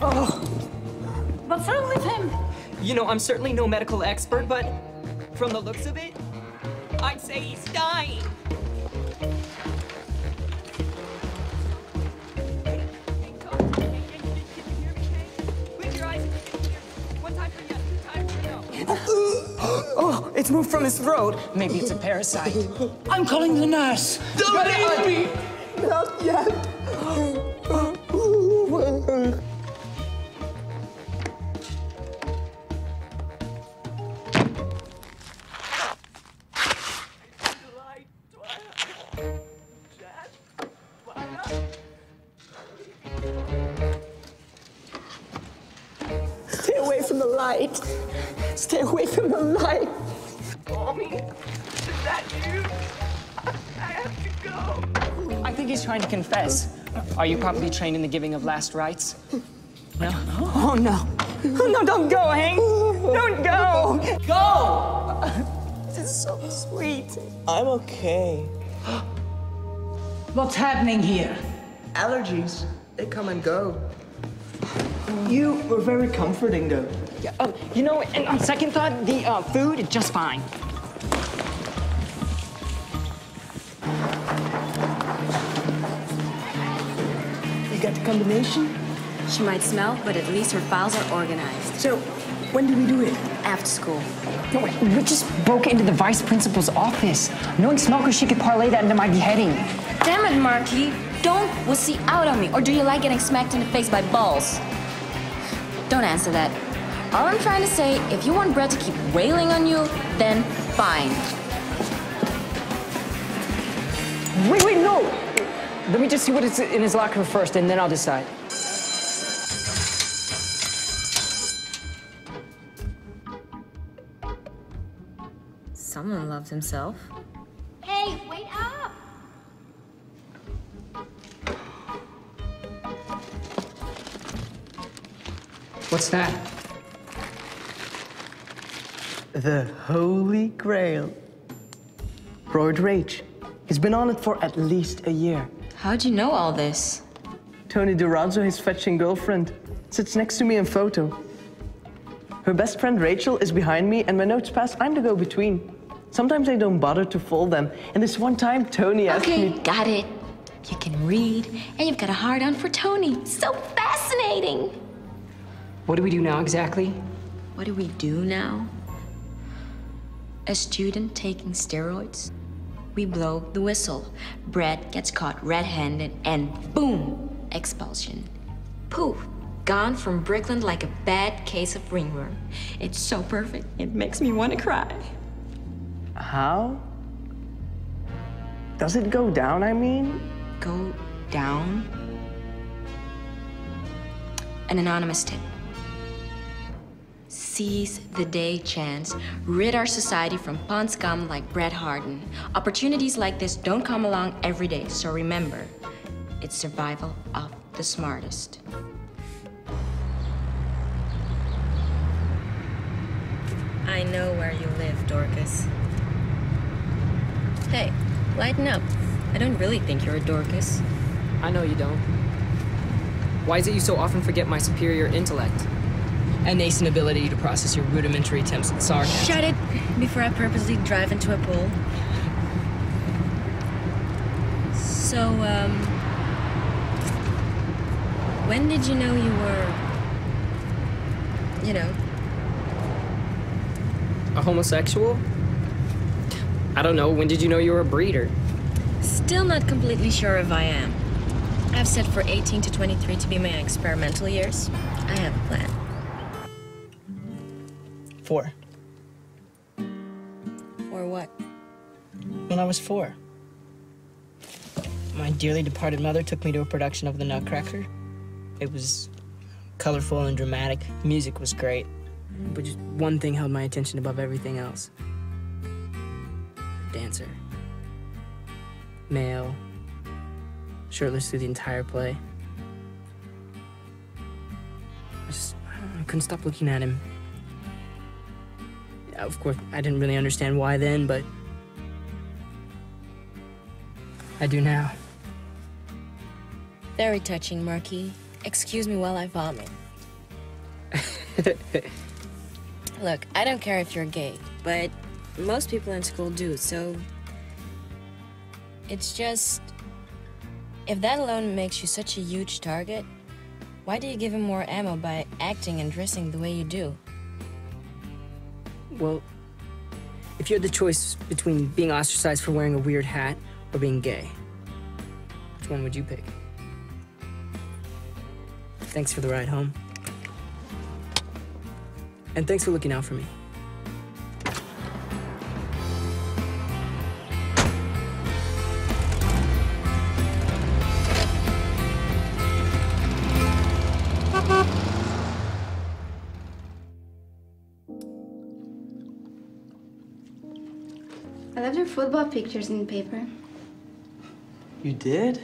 Oh. What's wrong with him? You know, I'm certainly no medical expert, but from the looks of it, I'd say he's dying. It's moved from his throat. Maybe it's a parasite. I'm calling the nurse. Don't leave me. Not yet. Are you properly trained in the giving of last rites? No? Oh, no. Oh, no, don't go, Hank. Don't go. Go. This is so sweet. I'm okay. What's happening here? Allergies, they come and go. You were very comforting, though. Yeah, um, you know, and on second thought, the uh, food is just fine. Combination? She might smell, but at least her files are organized. So, when did we do it? After school. No, wait, we just broke into the vice principal's office. Knowing Smelker, she could parlay that into my beheading. Damn it, Marky. Don't wussy out on me. Or do you like getting smacked in the face by balls? Don't answer that. All I'm trying to say, if you want Brett to keep wailing on you, then fine. Wait, wait, no! Let me just see what is in his locker first, and then I'll decide. Someone loves himself. Hey, wait up! What's that? The Holy Grail. Roid Rage. He's been on it for at least a year. How'd you know all this? Tony Durazzo, his fetching girlfriend, sits next to me in photo. Her best friend Rachel is behind me, and my notes pass, I'm the go-between. Sometimes I don't bother to fold them. And this one time, Tony asked Okay, me... got it. You can read, and you've got a hard on for Tony. So fascinating. What do we do now exactly? What do we do now? A student taking steroids? We blow the whistle. Brett gets caught red handed, and boom, expulsion. Poof, gone from Brickland like a bad case of ringworm. It's so perfect, it makes me want to cry. How? Does it go down, I mean? Go down? An anonymous tip. Seize the day chance. Rid our society from pond scum like Brett Harden. Opportunities like this don't come along every day, so remember, it's survival of the smartest. I know where you live, Dorcas. Hey, lighten up. I don't really think you're a Dorcas. I know you don't. Why is it you so often forget my superior intellect? And nascent ability to process your rudimentary attempts at sarcasm. Shut it before I purposely drive into a pole. So, um. When did you know you were. You know, A homosexual? I don't know. When did you know you were a breeder? still not completely sure if I am. I've set for 18 to 23 to be my experimental years. I have a plan. Four. Or what? When I was four. My dearly departed mother took me to a production of The Nutcracker. It was colorful and dramatic. Music was great. But just one thing held my attention above everything else. Dancer. Male. Shirtless through the entire play. I just I couldn't stop looking at him. Of course, I didn't really understand why then, but I do now. Very touching, Marquis. Excuse me while I vomit. Look, I don't care if you're gay, but most people in school do, so. It's just. If that alone makes you such a huge target, why do you give him more ammo by acting and dressing the way you do? Well, if you had the choice between being ostracized for wearing a weird hat or being gay, which one would you pick? Thanks for the ride home. And thanks for looking out for me. Football pictures in the paper. You did?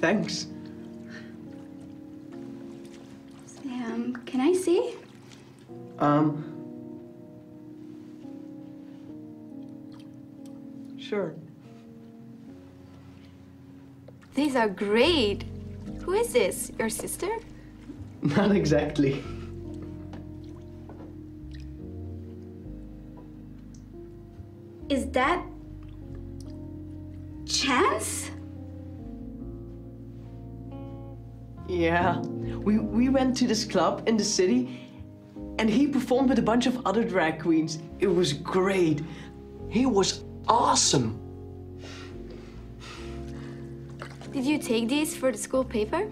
Thanks. Um, can I see? Um. Sure. These are great. Who is this? Your sister? Not exactly. Is that Chance? Yeah. We, we went to this club in the city and he performed with a bunch of other drag queens. It was great. He was awesome. Did you take these for the school paper?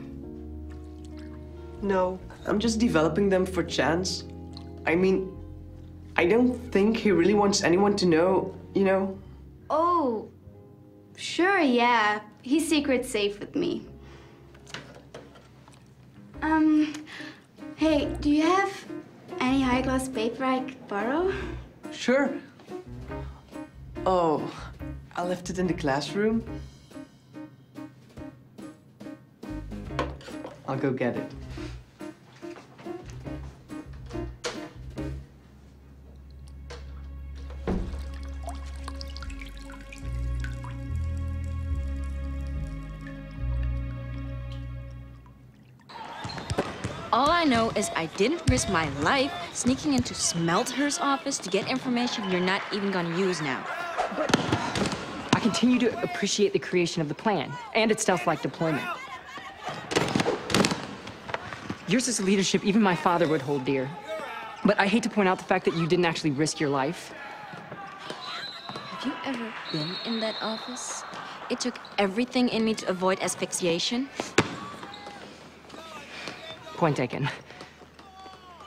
No, I'm just developing them for Chance. I mean, I don't think he really wants anyone to know, you know? Oh, sure, yeah. He's secret safe with me. Um, hey, do you have any high class paper I could borrow? Sure. Oh, I left it in the classroom. I'll go get it. All I is I didn't risk my life sneaking into Smelter's office to get information you're not even gonna use now. But I continue to appreciate the creation of the plan and its stealth-like deployment. Yours is a leadership even my father would hold dear. But I hate to point out the fact that you didn't actually risk your life. Have you ever been in that office? It took everything in me to avoid asphyxiation. Point taken.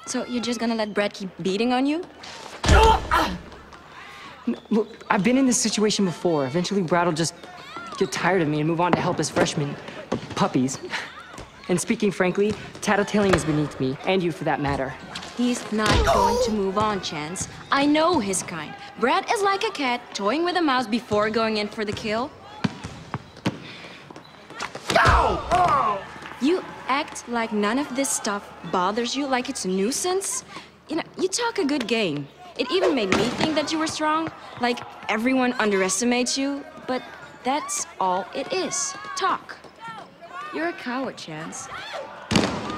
So you're just gonna let Brad keep beating on you? Look, I've been in this situation before. Eventually, Brad will just get tired of me and move on to help his freshmen puppies. And speaking frankly, tattletaling is beneath me, and you for that matter. He's not going to move on, Chance. I know his kind. Brad is like a cat toying with a mouse before going in for the kill. You act like none of this stuff bothers you, like it's a nuisance. You know, you talk a good game. It even made me think that you were strong, like everyone underestimates you, but that's all it is. Talk. You're a coward, Chance.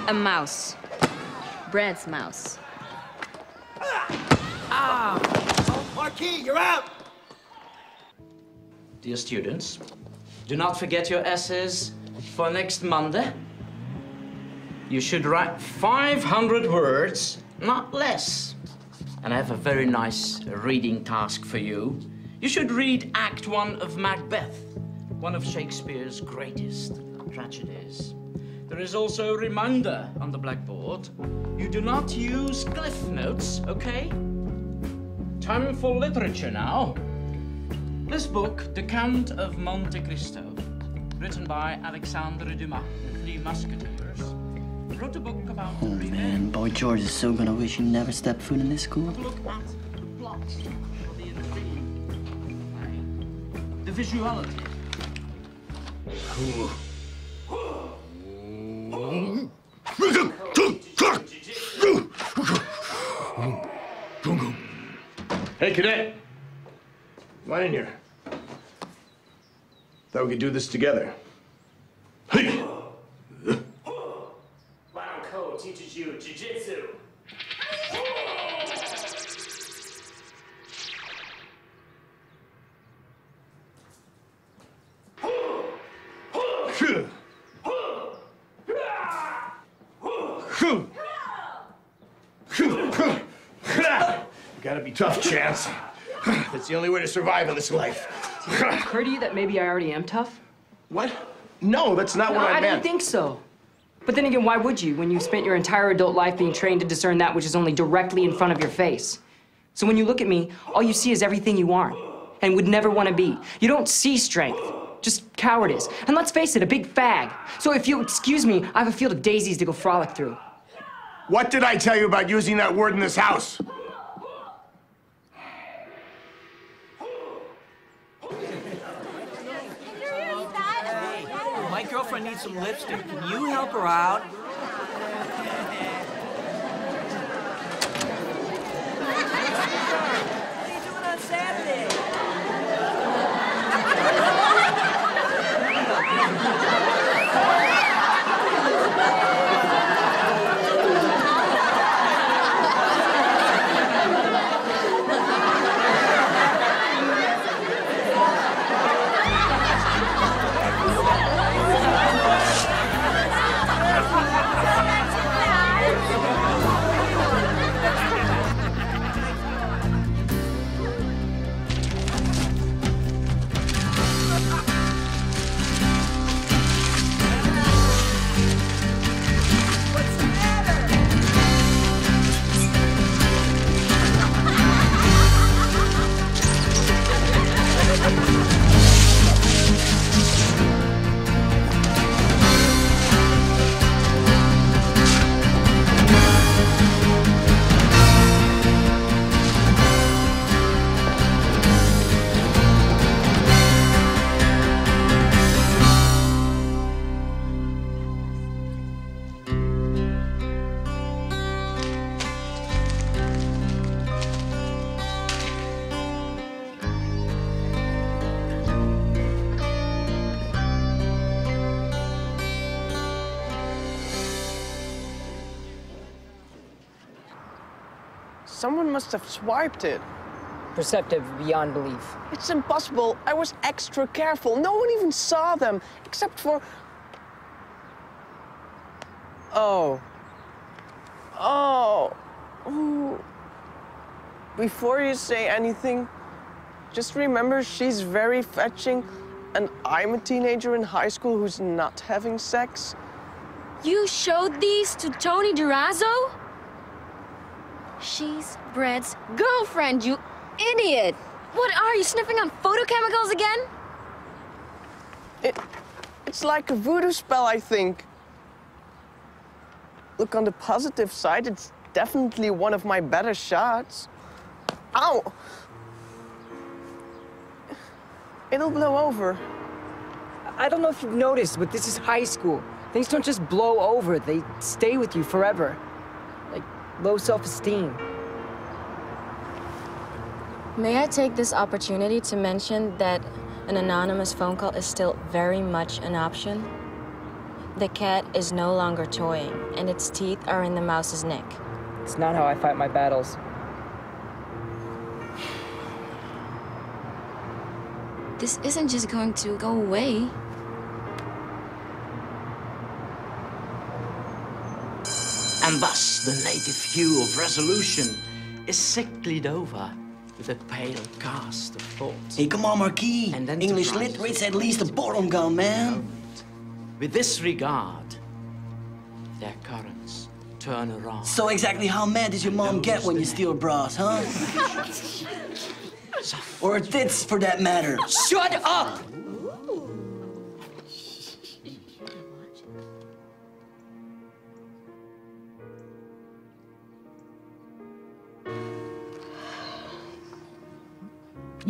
A mouse. Brad's mouse. Ah! Marquis, you're out! Dear students, do not forget your essays for next Monday. You should write 500 words, not less. And I have a very nice reading task for you. You should read Act One of Macbeth, one of Shakespeare's greatest tragedies. There is also a reminder on the blackboard. You do not use cliff notes, okay? Time for literature now. This book, The Count of Monte Cristo, written by Alexandre Dumas, The Three Musketeers, wrote a book about Oh man, Boy George is so gonna wish he never stepped foot in this school. look at the plot the intrigue, the visuality. Hey, cadet. Come on in here. Thought we could do this together. Ko teaches you jujitsu. Gotta be tough, Chance. That's the only way to survive in this life. Did it occur to you that maybe I already am tough? What? No, that's not No, what I, I meant. didn't think so. But then again, why would you when you spent your entire adult life being trained to discern that which is only directly in front of your face? So when you look at me, all you see is everything you aren't and would never want to be. You don't see strength, just cowardice. And let's face it, a big fag. So if you'll excuse me, I have a field of daisies to go frolic through. What did I tell you about using that word in this house? My girlfriend needs some lipstick. Can you help her out? Must have swiped it. Perceptive beyond belief. It's impossible. I was extra careful. No one even saw them, except for. Oh. Oh. Ooh. Before you say anything, just remember she's very fetching, and I'm a teenager in high school who's not having sex. You showed these to Tony Durazzo? She's Brett's girlfriend, you idiot! What are you sniffing on photochemicals again? It, it's like a voodoo spell, I think. Look, on the positive side, it's definitely one of my better shots. Ow! It'll blow over. I don't know if you've noticed, but this is high school. Things don't just blow over, they stay with you forever. Like low self-esteem. May I take this opportunity to mention that an anonymous phone call is still very much an option? The cat is no longer toying, and its teeth are in the mouse's neck. It's not how I fight my battles. This isn't just going to go away. And thus the native hue of resolution is sicklied over with a pale cast of thought. Hey, come on, Marquis. And English enterprise. literate's at least a bottom gun, man. With this regard, their currents turn around. So exactly how mad does your mom get when you steal bras, huh? or tits, for that matter. Shut up!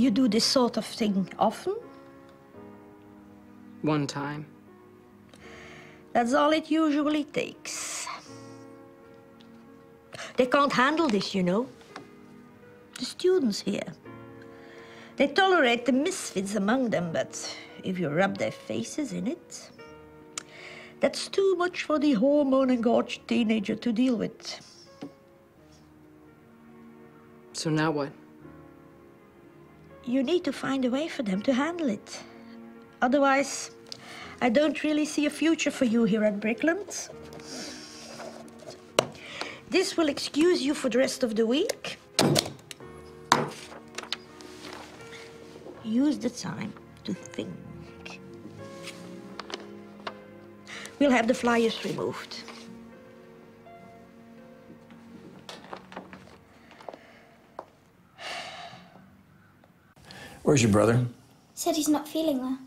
You do this sort of thing often? One time. That's all it usually takes. They can't handle this, you know. The students here. They tolerate the misfits among them, but if you rub their faces in it, that's too much for the hormone-engorged teenager to deal with. So now what? You need to find a way for them to handle it. Otherwise, I don't really see a future for you here at Brickland. This will excuse you for the rest of the week. Use the time to think. We'll have the flyers removed. Where's your brother? Said he's not feeling well.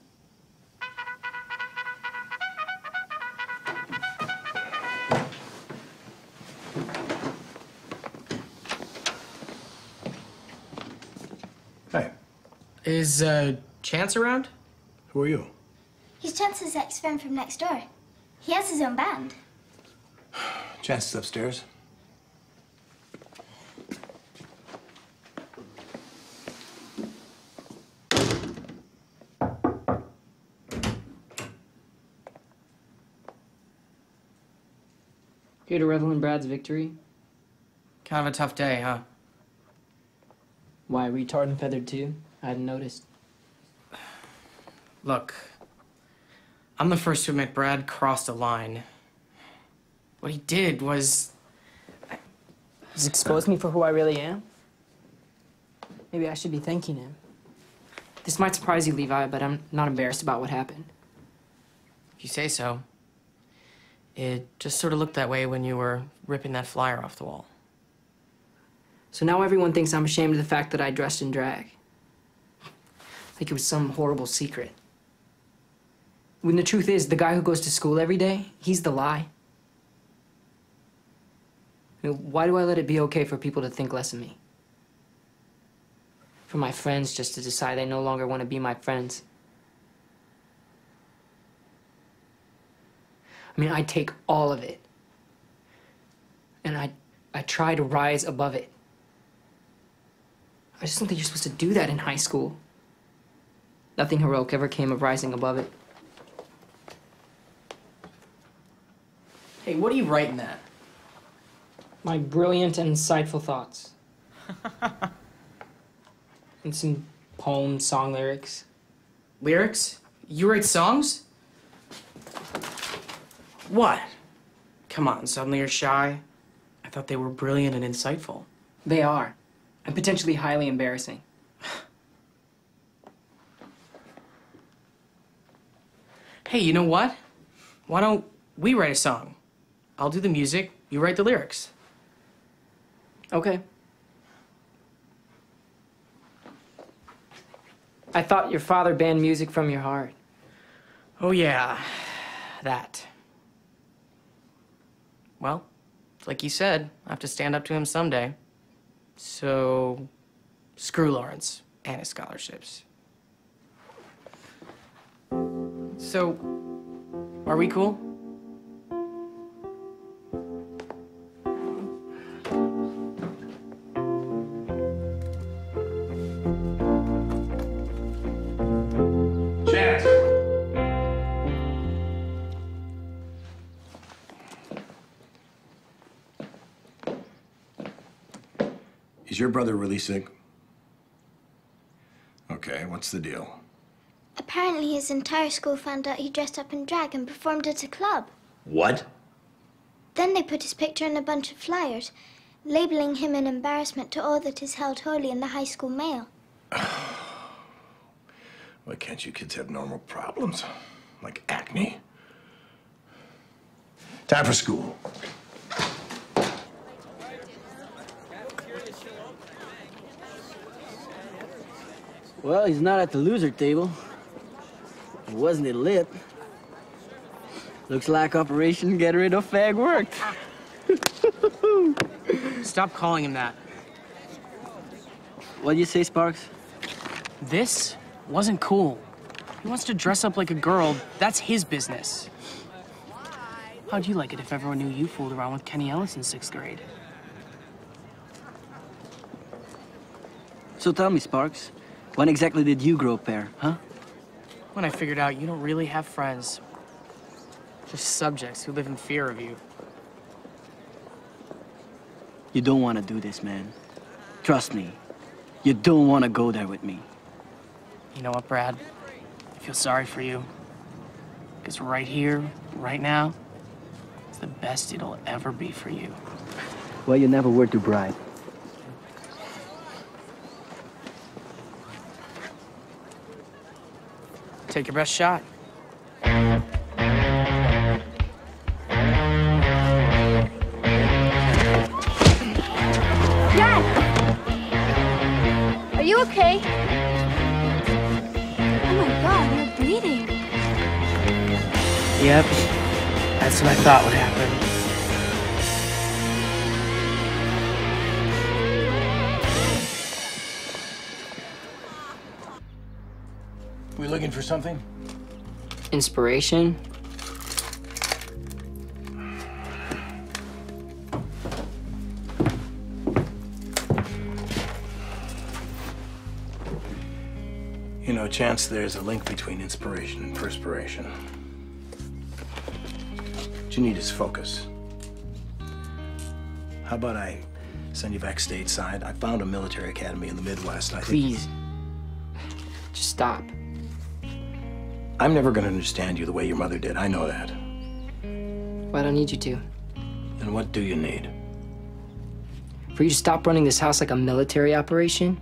Hey. Is, uh, Chance around? Who are you? He's Chance's ex-friend from next door. He has his own band. Chance is upstairs. Here to revel in Brad's victory? Kind of a tough day, huh? Why, retard and feathered too? I hadn't noticed. Look, I'm the first to admit Brad crossed a line. What he did was. He's exposed me for who I really am. Maybe I should be thanking him. This might surprise you, Levi, but I'm not embarrassed about what happened. If you say so. It just sort of looked that way when you were ripping that flyer off the wall. So now everyone thinks I'm ashamed of the fact that I dressed in drag. Like it was some horrible secret. When the truth is, the guy who goes to school every day, he's the lie. I mean, why do I let it be okay for people to think less of me? For my friends just to decide they no longer want to be my friends. I mean, I take all of it. And I, I try to rise above it. I just don't think you're supposed to do that in high school. Nothing heroic ever came of rising above it. Hey, what are you writing that? My brilliant and insightful thoughts. And some poem song lyrics. Lyrics? You write songs? What? Come on, suddenly you're shy? I thought they were brilliant and insightful. They are. And potentially highly embarrassing. Hey, you know what? Why don't we write a song? I'll do the music, you write the lyrics. Okay. I thought your father banned music from your heart. Oh, yeah. That. Well, like you said, I have to stand up to him someday. So, screw Lawrence and his scholarships. So, are we cool? Your brother really sick? Okay, what's the deal? Apparently, his entire school found out he dressed up in drag and performed at a club. What? Then they put his picture in a bunch of flyers, labeling him an embarrassment to all that is held holy in the high school mail. Why can't you kids have normal problems? Like acne? Time for school. Well, he's not at the loser table. It wasn't it lit. Looks like Operation Get Rid of Fag worked. Stop calling him that. What do you say, Sparks? This wasn't cool. He wants to dress up like a girl. That's his business. How'd you like it if everyone knew you fooled around with Kenny Ellis in sixth grade? So tell me, Sparks, when exactly did you grow a pair, huh? When I figured out you don't really have friends. Just subjects who live in fear of you. You don't want to do this, man. Trust me. You don't want to go there with me. You know what, Brad? I feel sorry for you. Because right here, right now, it's the best it'll ever be for you. Well, you never were too bright. Take your best shot. Dad! Are you okay? Oh my god, you're bleeding. Yep. That's what I thought would happen. Something? Inspiration? You know, Chance, there's a link between inspiration and perspiration. What you need is focus. How about I send you back stateside? I found a military academy in the Midwest. I think Please. Just stop. I'm never going to understand you the way your mother did. I know that. Well, I don't need you to. Then what do you need? For you to stop running this house like a military operation?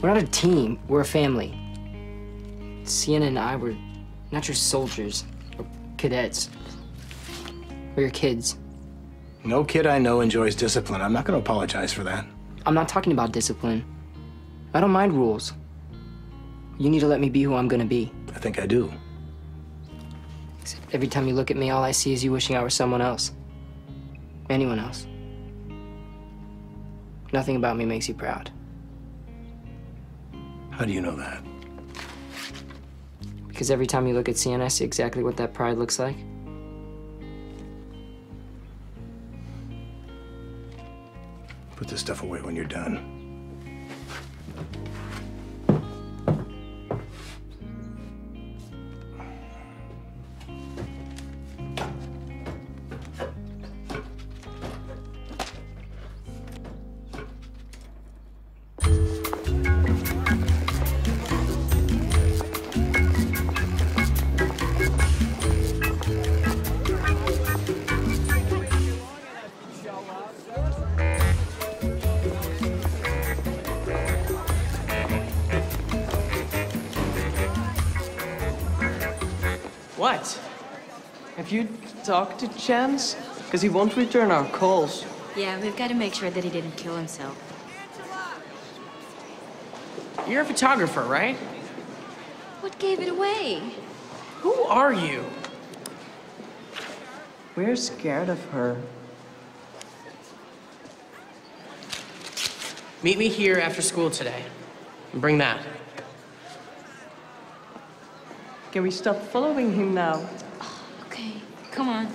We're not a team, we're a family. Sienna and I were not your soldiers or cadets. We're your kids. No kid I know enjoys discipline. I'm not going to apologize for that. I'm not talking about discipline. I don't mind rules. You need to let me be who I'm gonna be. I think I do. Every time you look at me, all I see is you wishing I were someone else. Anyone else. Nothing about me makes you proud. How do you know that? Because every time you look at Sienna, I see exactly what that pride looks like. Put this stuff away when you're done. What? Have you talked to Chance? Because he won't return our calls. Yeah, we've got to make sure that he didn't kill himself. You're a photographer, right? What gave it away? Who are you? We're scared of her. Meet me here after school today. And bring that. Can we stop following him now? Oh, okay, come on.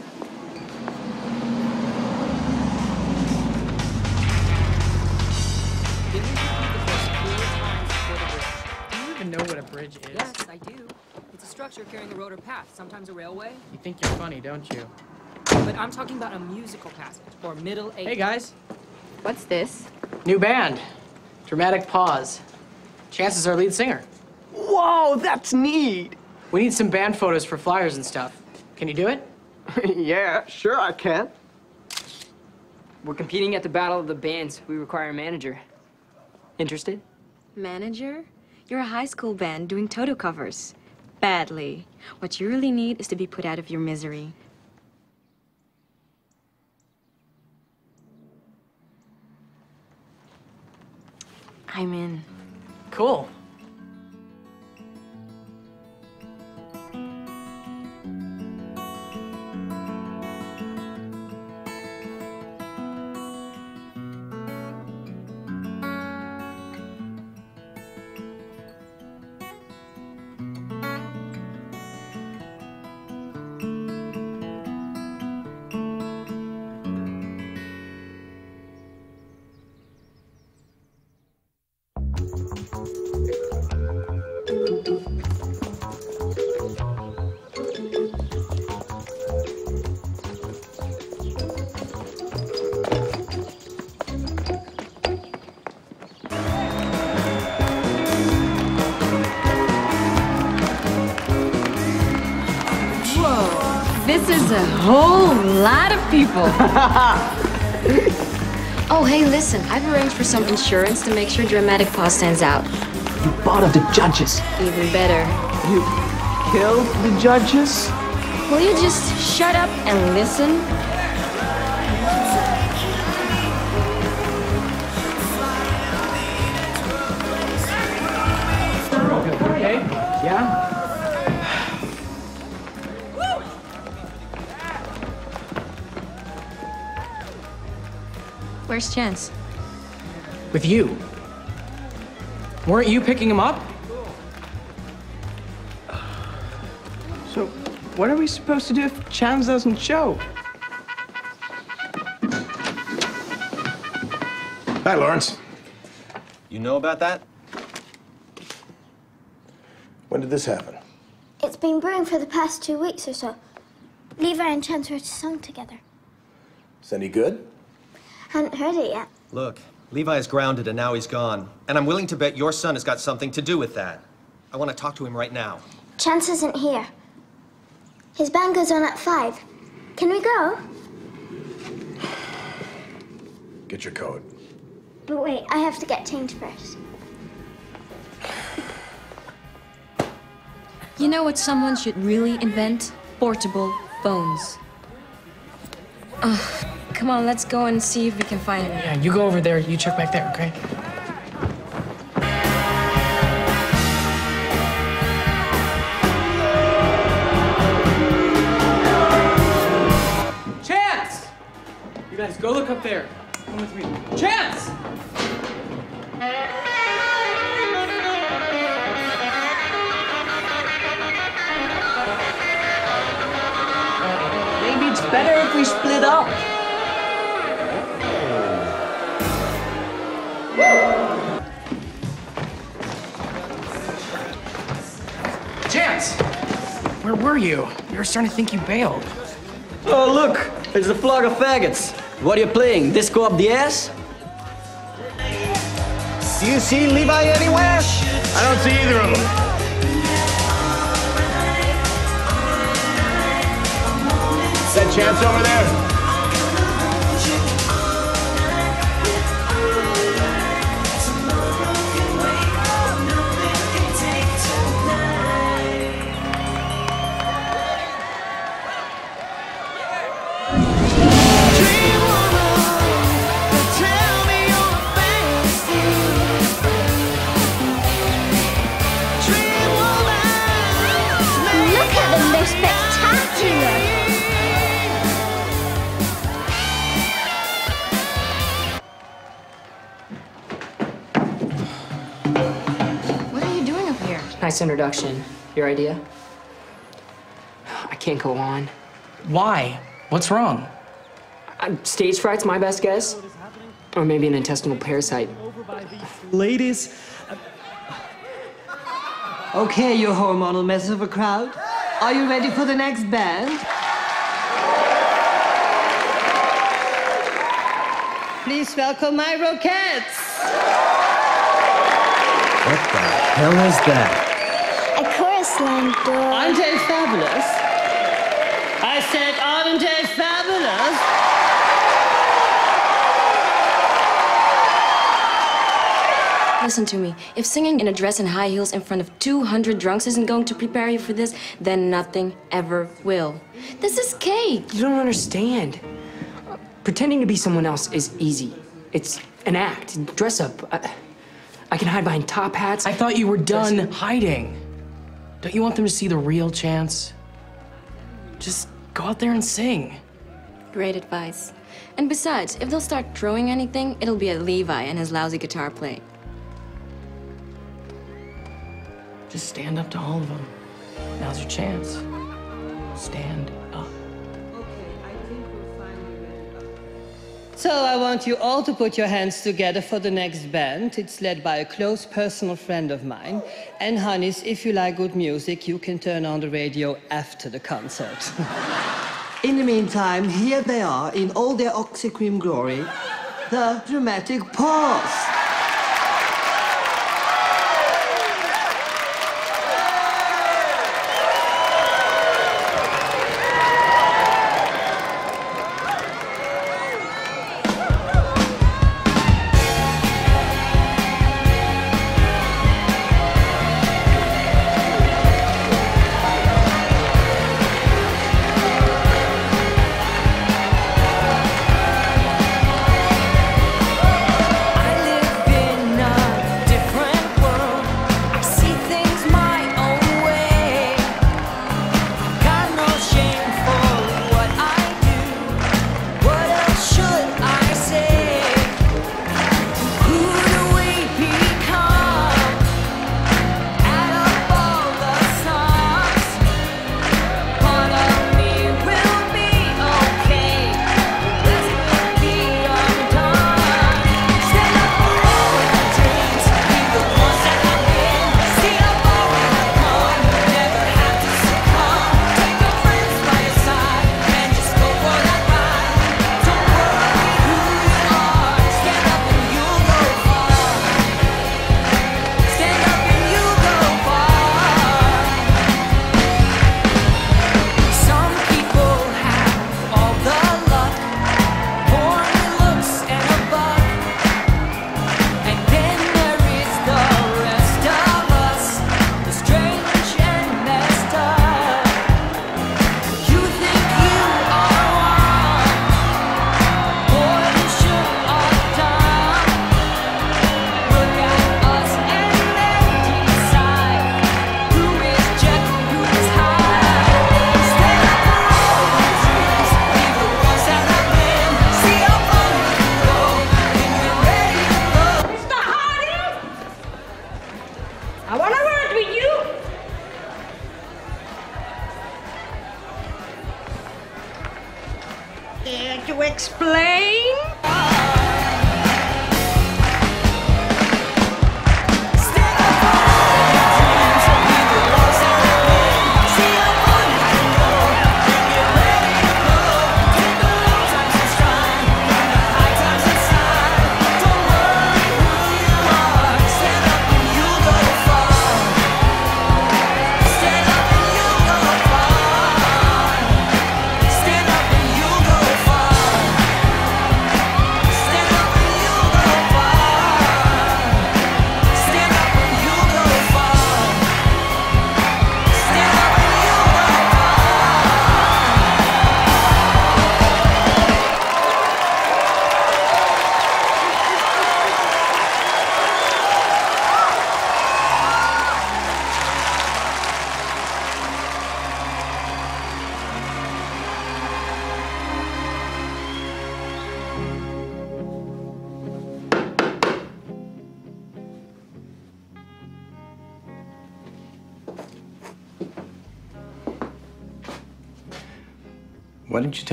Do you even know what a bridge is? Yes, I do. It's a structure carrying a road or path, sometimes a railway. You think you're funny, don't you? But I'm talking about a musical passage or middle age. Hey, guys. What's this? New band. Dramatic pause. Chance is our lead singer. Whoa, that's neat. We need some band photos for flyers and stuff. Can you do it? yeah, sure I can. We're competing at the Battle of the Bands. We require a manager. Interested? Manager? You're a high school band doing Toto covers. Badly. What you really need is to be put out of your misery. I'm in. Cool. People. oh, hey, listen, I've arranged for some insurance to make sure Dramatic Pause stands out. You bought of the judges. Even better. You killed the judges? Will you just shut up and listen? Where's Chance? With you. Weren't you picking him up? So, what are we supposed to do if Chance doesn't show? Hi, Lawrence. You know about that? When did this happen? It's been brewing for the past two weeks or so. Levi and Chance wrote a song together. Is any good? Hadn't heard it yet. Look, Levi is grounded and now he's gone. And I'm willing to bet your son has got something to do with that. I want to talk to him right now. Chance isn't here. His band goes on at five. Can we go? Get your coat. But wait, I have to get changed first. You know what someone should really invent? Portable phones. Ugh, come on, let's go and see if we can find him. Yeah, you go over there, you check back there, okay? Chance! You guys go look up there. Come with me. Chance! Maybe it's better if we split up. Chance! Where were you? We were starting to think you bailed. Oh, look! It's the flock of faggots. What are you playing? Disco up the ass? Do you see Levi anywhere? I don't see either of them. Is that Chance over there? Nice introduction. Your idea? I can't go on. Why? What's wrong? Uh, stage fright's my best guess. Or maybe an intestinal parasite. Ladies. Okay, you hormonal mess of a crowd. Are you ready for the next band? Please welcome my Rockets. What the hell is that? A chorus line door. Aren't they fabulous? I said, aren't they fabulous? Listen to me. If singing in a dress and high heels in front of 200 drunks isn't going to prepare you for this, then nothing ever will. This is cake. You don't understand. Pretending to be someone else is easy. It's an act. Dress up. I, I can hide behind top hats. I thought you were done hiding. Don't you want them to see the real chance? Just go out there and sing. Great advice. And besides, if they'll start throwing anything, it'll be at Levi and his lousy guitar playing. Just stand up to all of them. Now's your chance. Stand So I want you all to put your hands together for the next band. It's led by a close personal friend of mine. And honeys, if you like good music, you can turn on the radio after the concert. in the meantime, here they are in all their oxycream glory, the dramatic pause.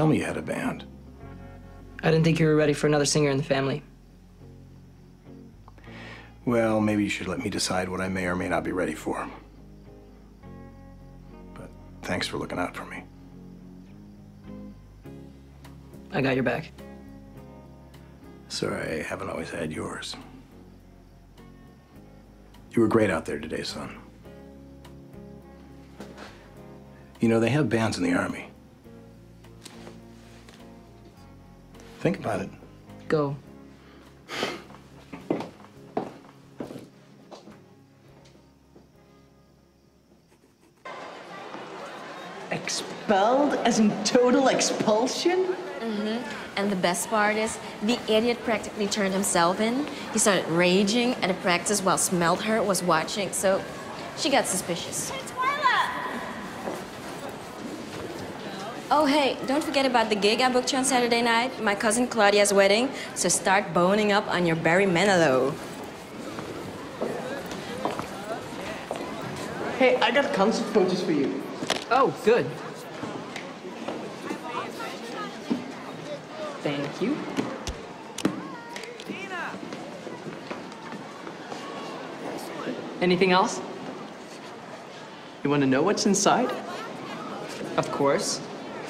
Tell me you had a band? I didn't think you were ready for another singer in the family. Well, maybe you should let me decide what I may or may not be ready for. But thanks for looking out for me. I got your back. Sorry, I haven't always had yours. You were great out there today, son. You know, they have bands in the Army. Think about it. Go. Expelled as in total expulsion? Mm-hmm. And the best part is, the idiot practically turned himself in. He started raging at the practice while Smelter was watching, so she got suspicious. Oh, hey, don't forget about the gig I booked you on Saturday night, my cousin Claudia's wedding, so start boning up on your Barry Manilow. Hey, I got concert photos for you. Oh, good. Thank you. Anything else? You want to know what's inside? Of course.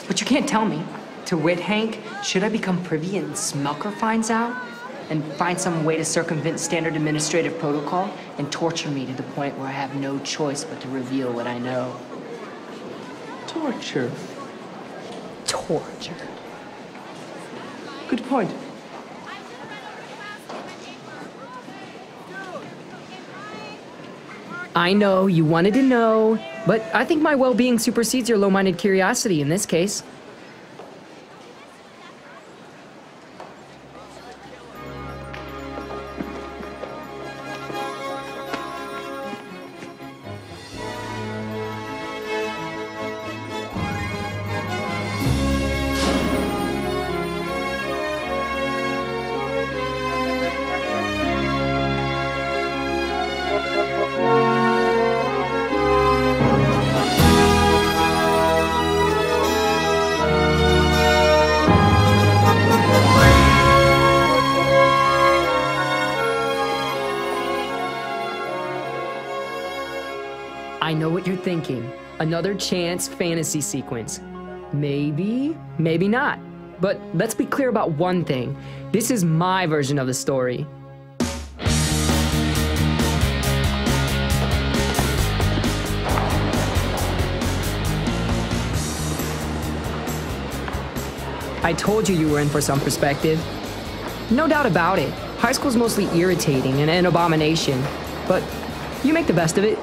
But you can't tell me. To wit, Hank, should I become privy and Smelker finds out? And find some way to circumvent standard administrative protocol and torture me to the point where I have no choice but to reveal what I know? Torture. Torture. Good point. I know you wanted to know, but I think my well being supersedes your low minded curiosity in this case. Thinking. Another chance fantasy sequence. Maybe, maybe not. But let's be clear about one thing. This is my version of the story. I told you you were in for some perspective. No doubt about it. High school's mostly irritating and an abomination. But you make the best of it.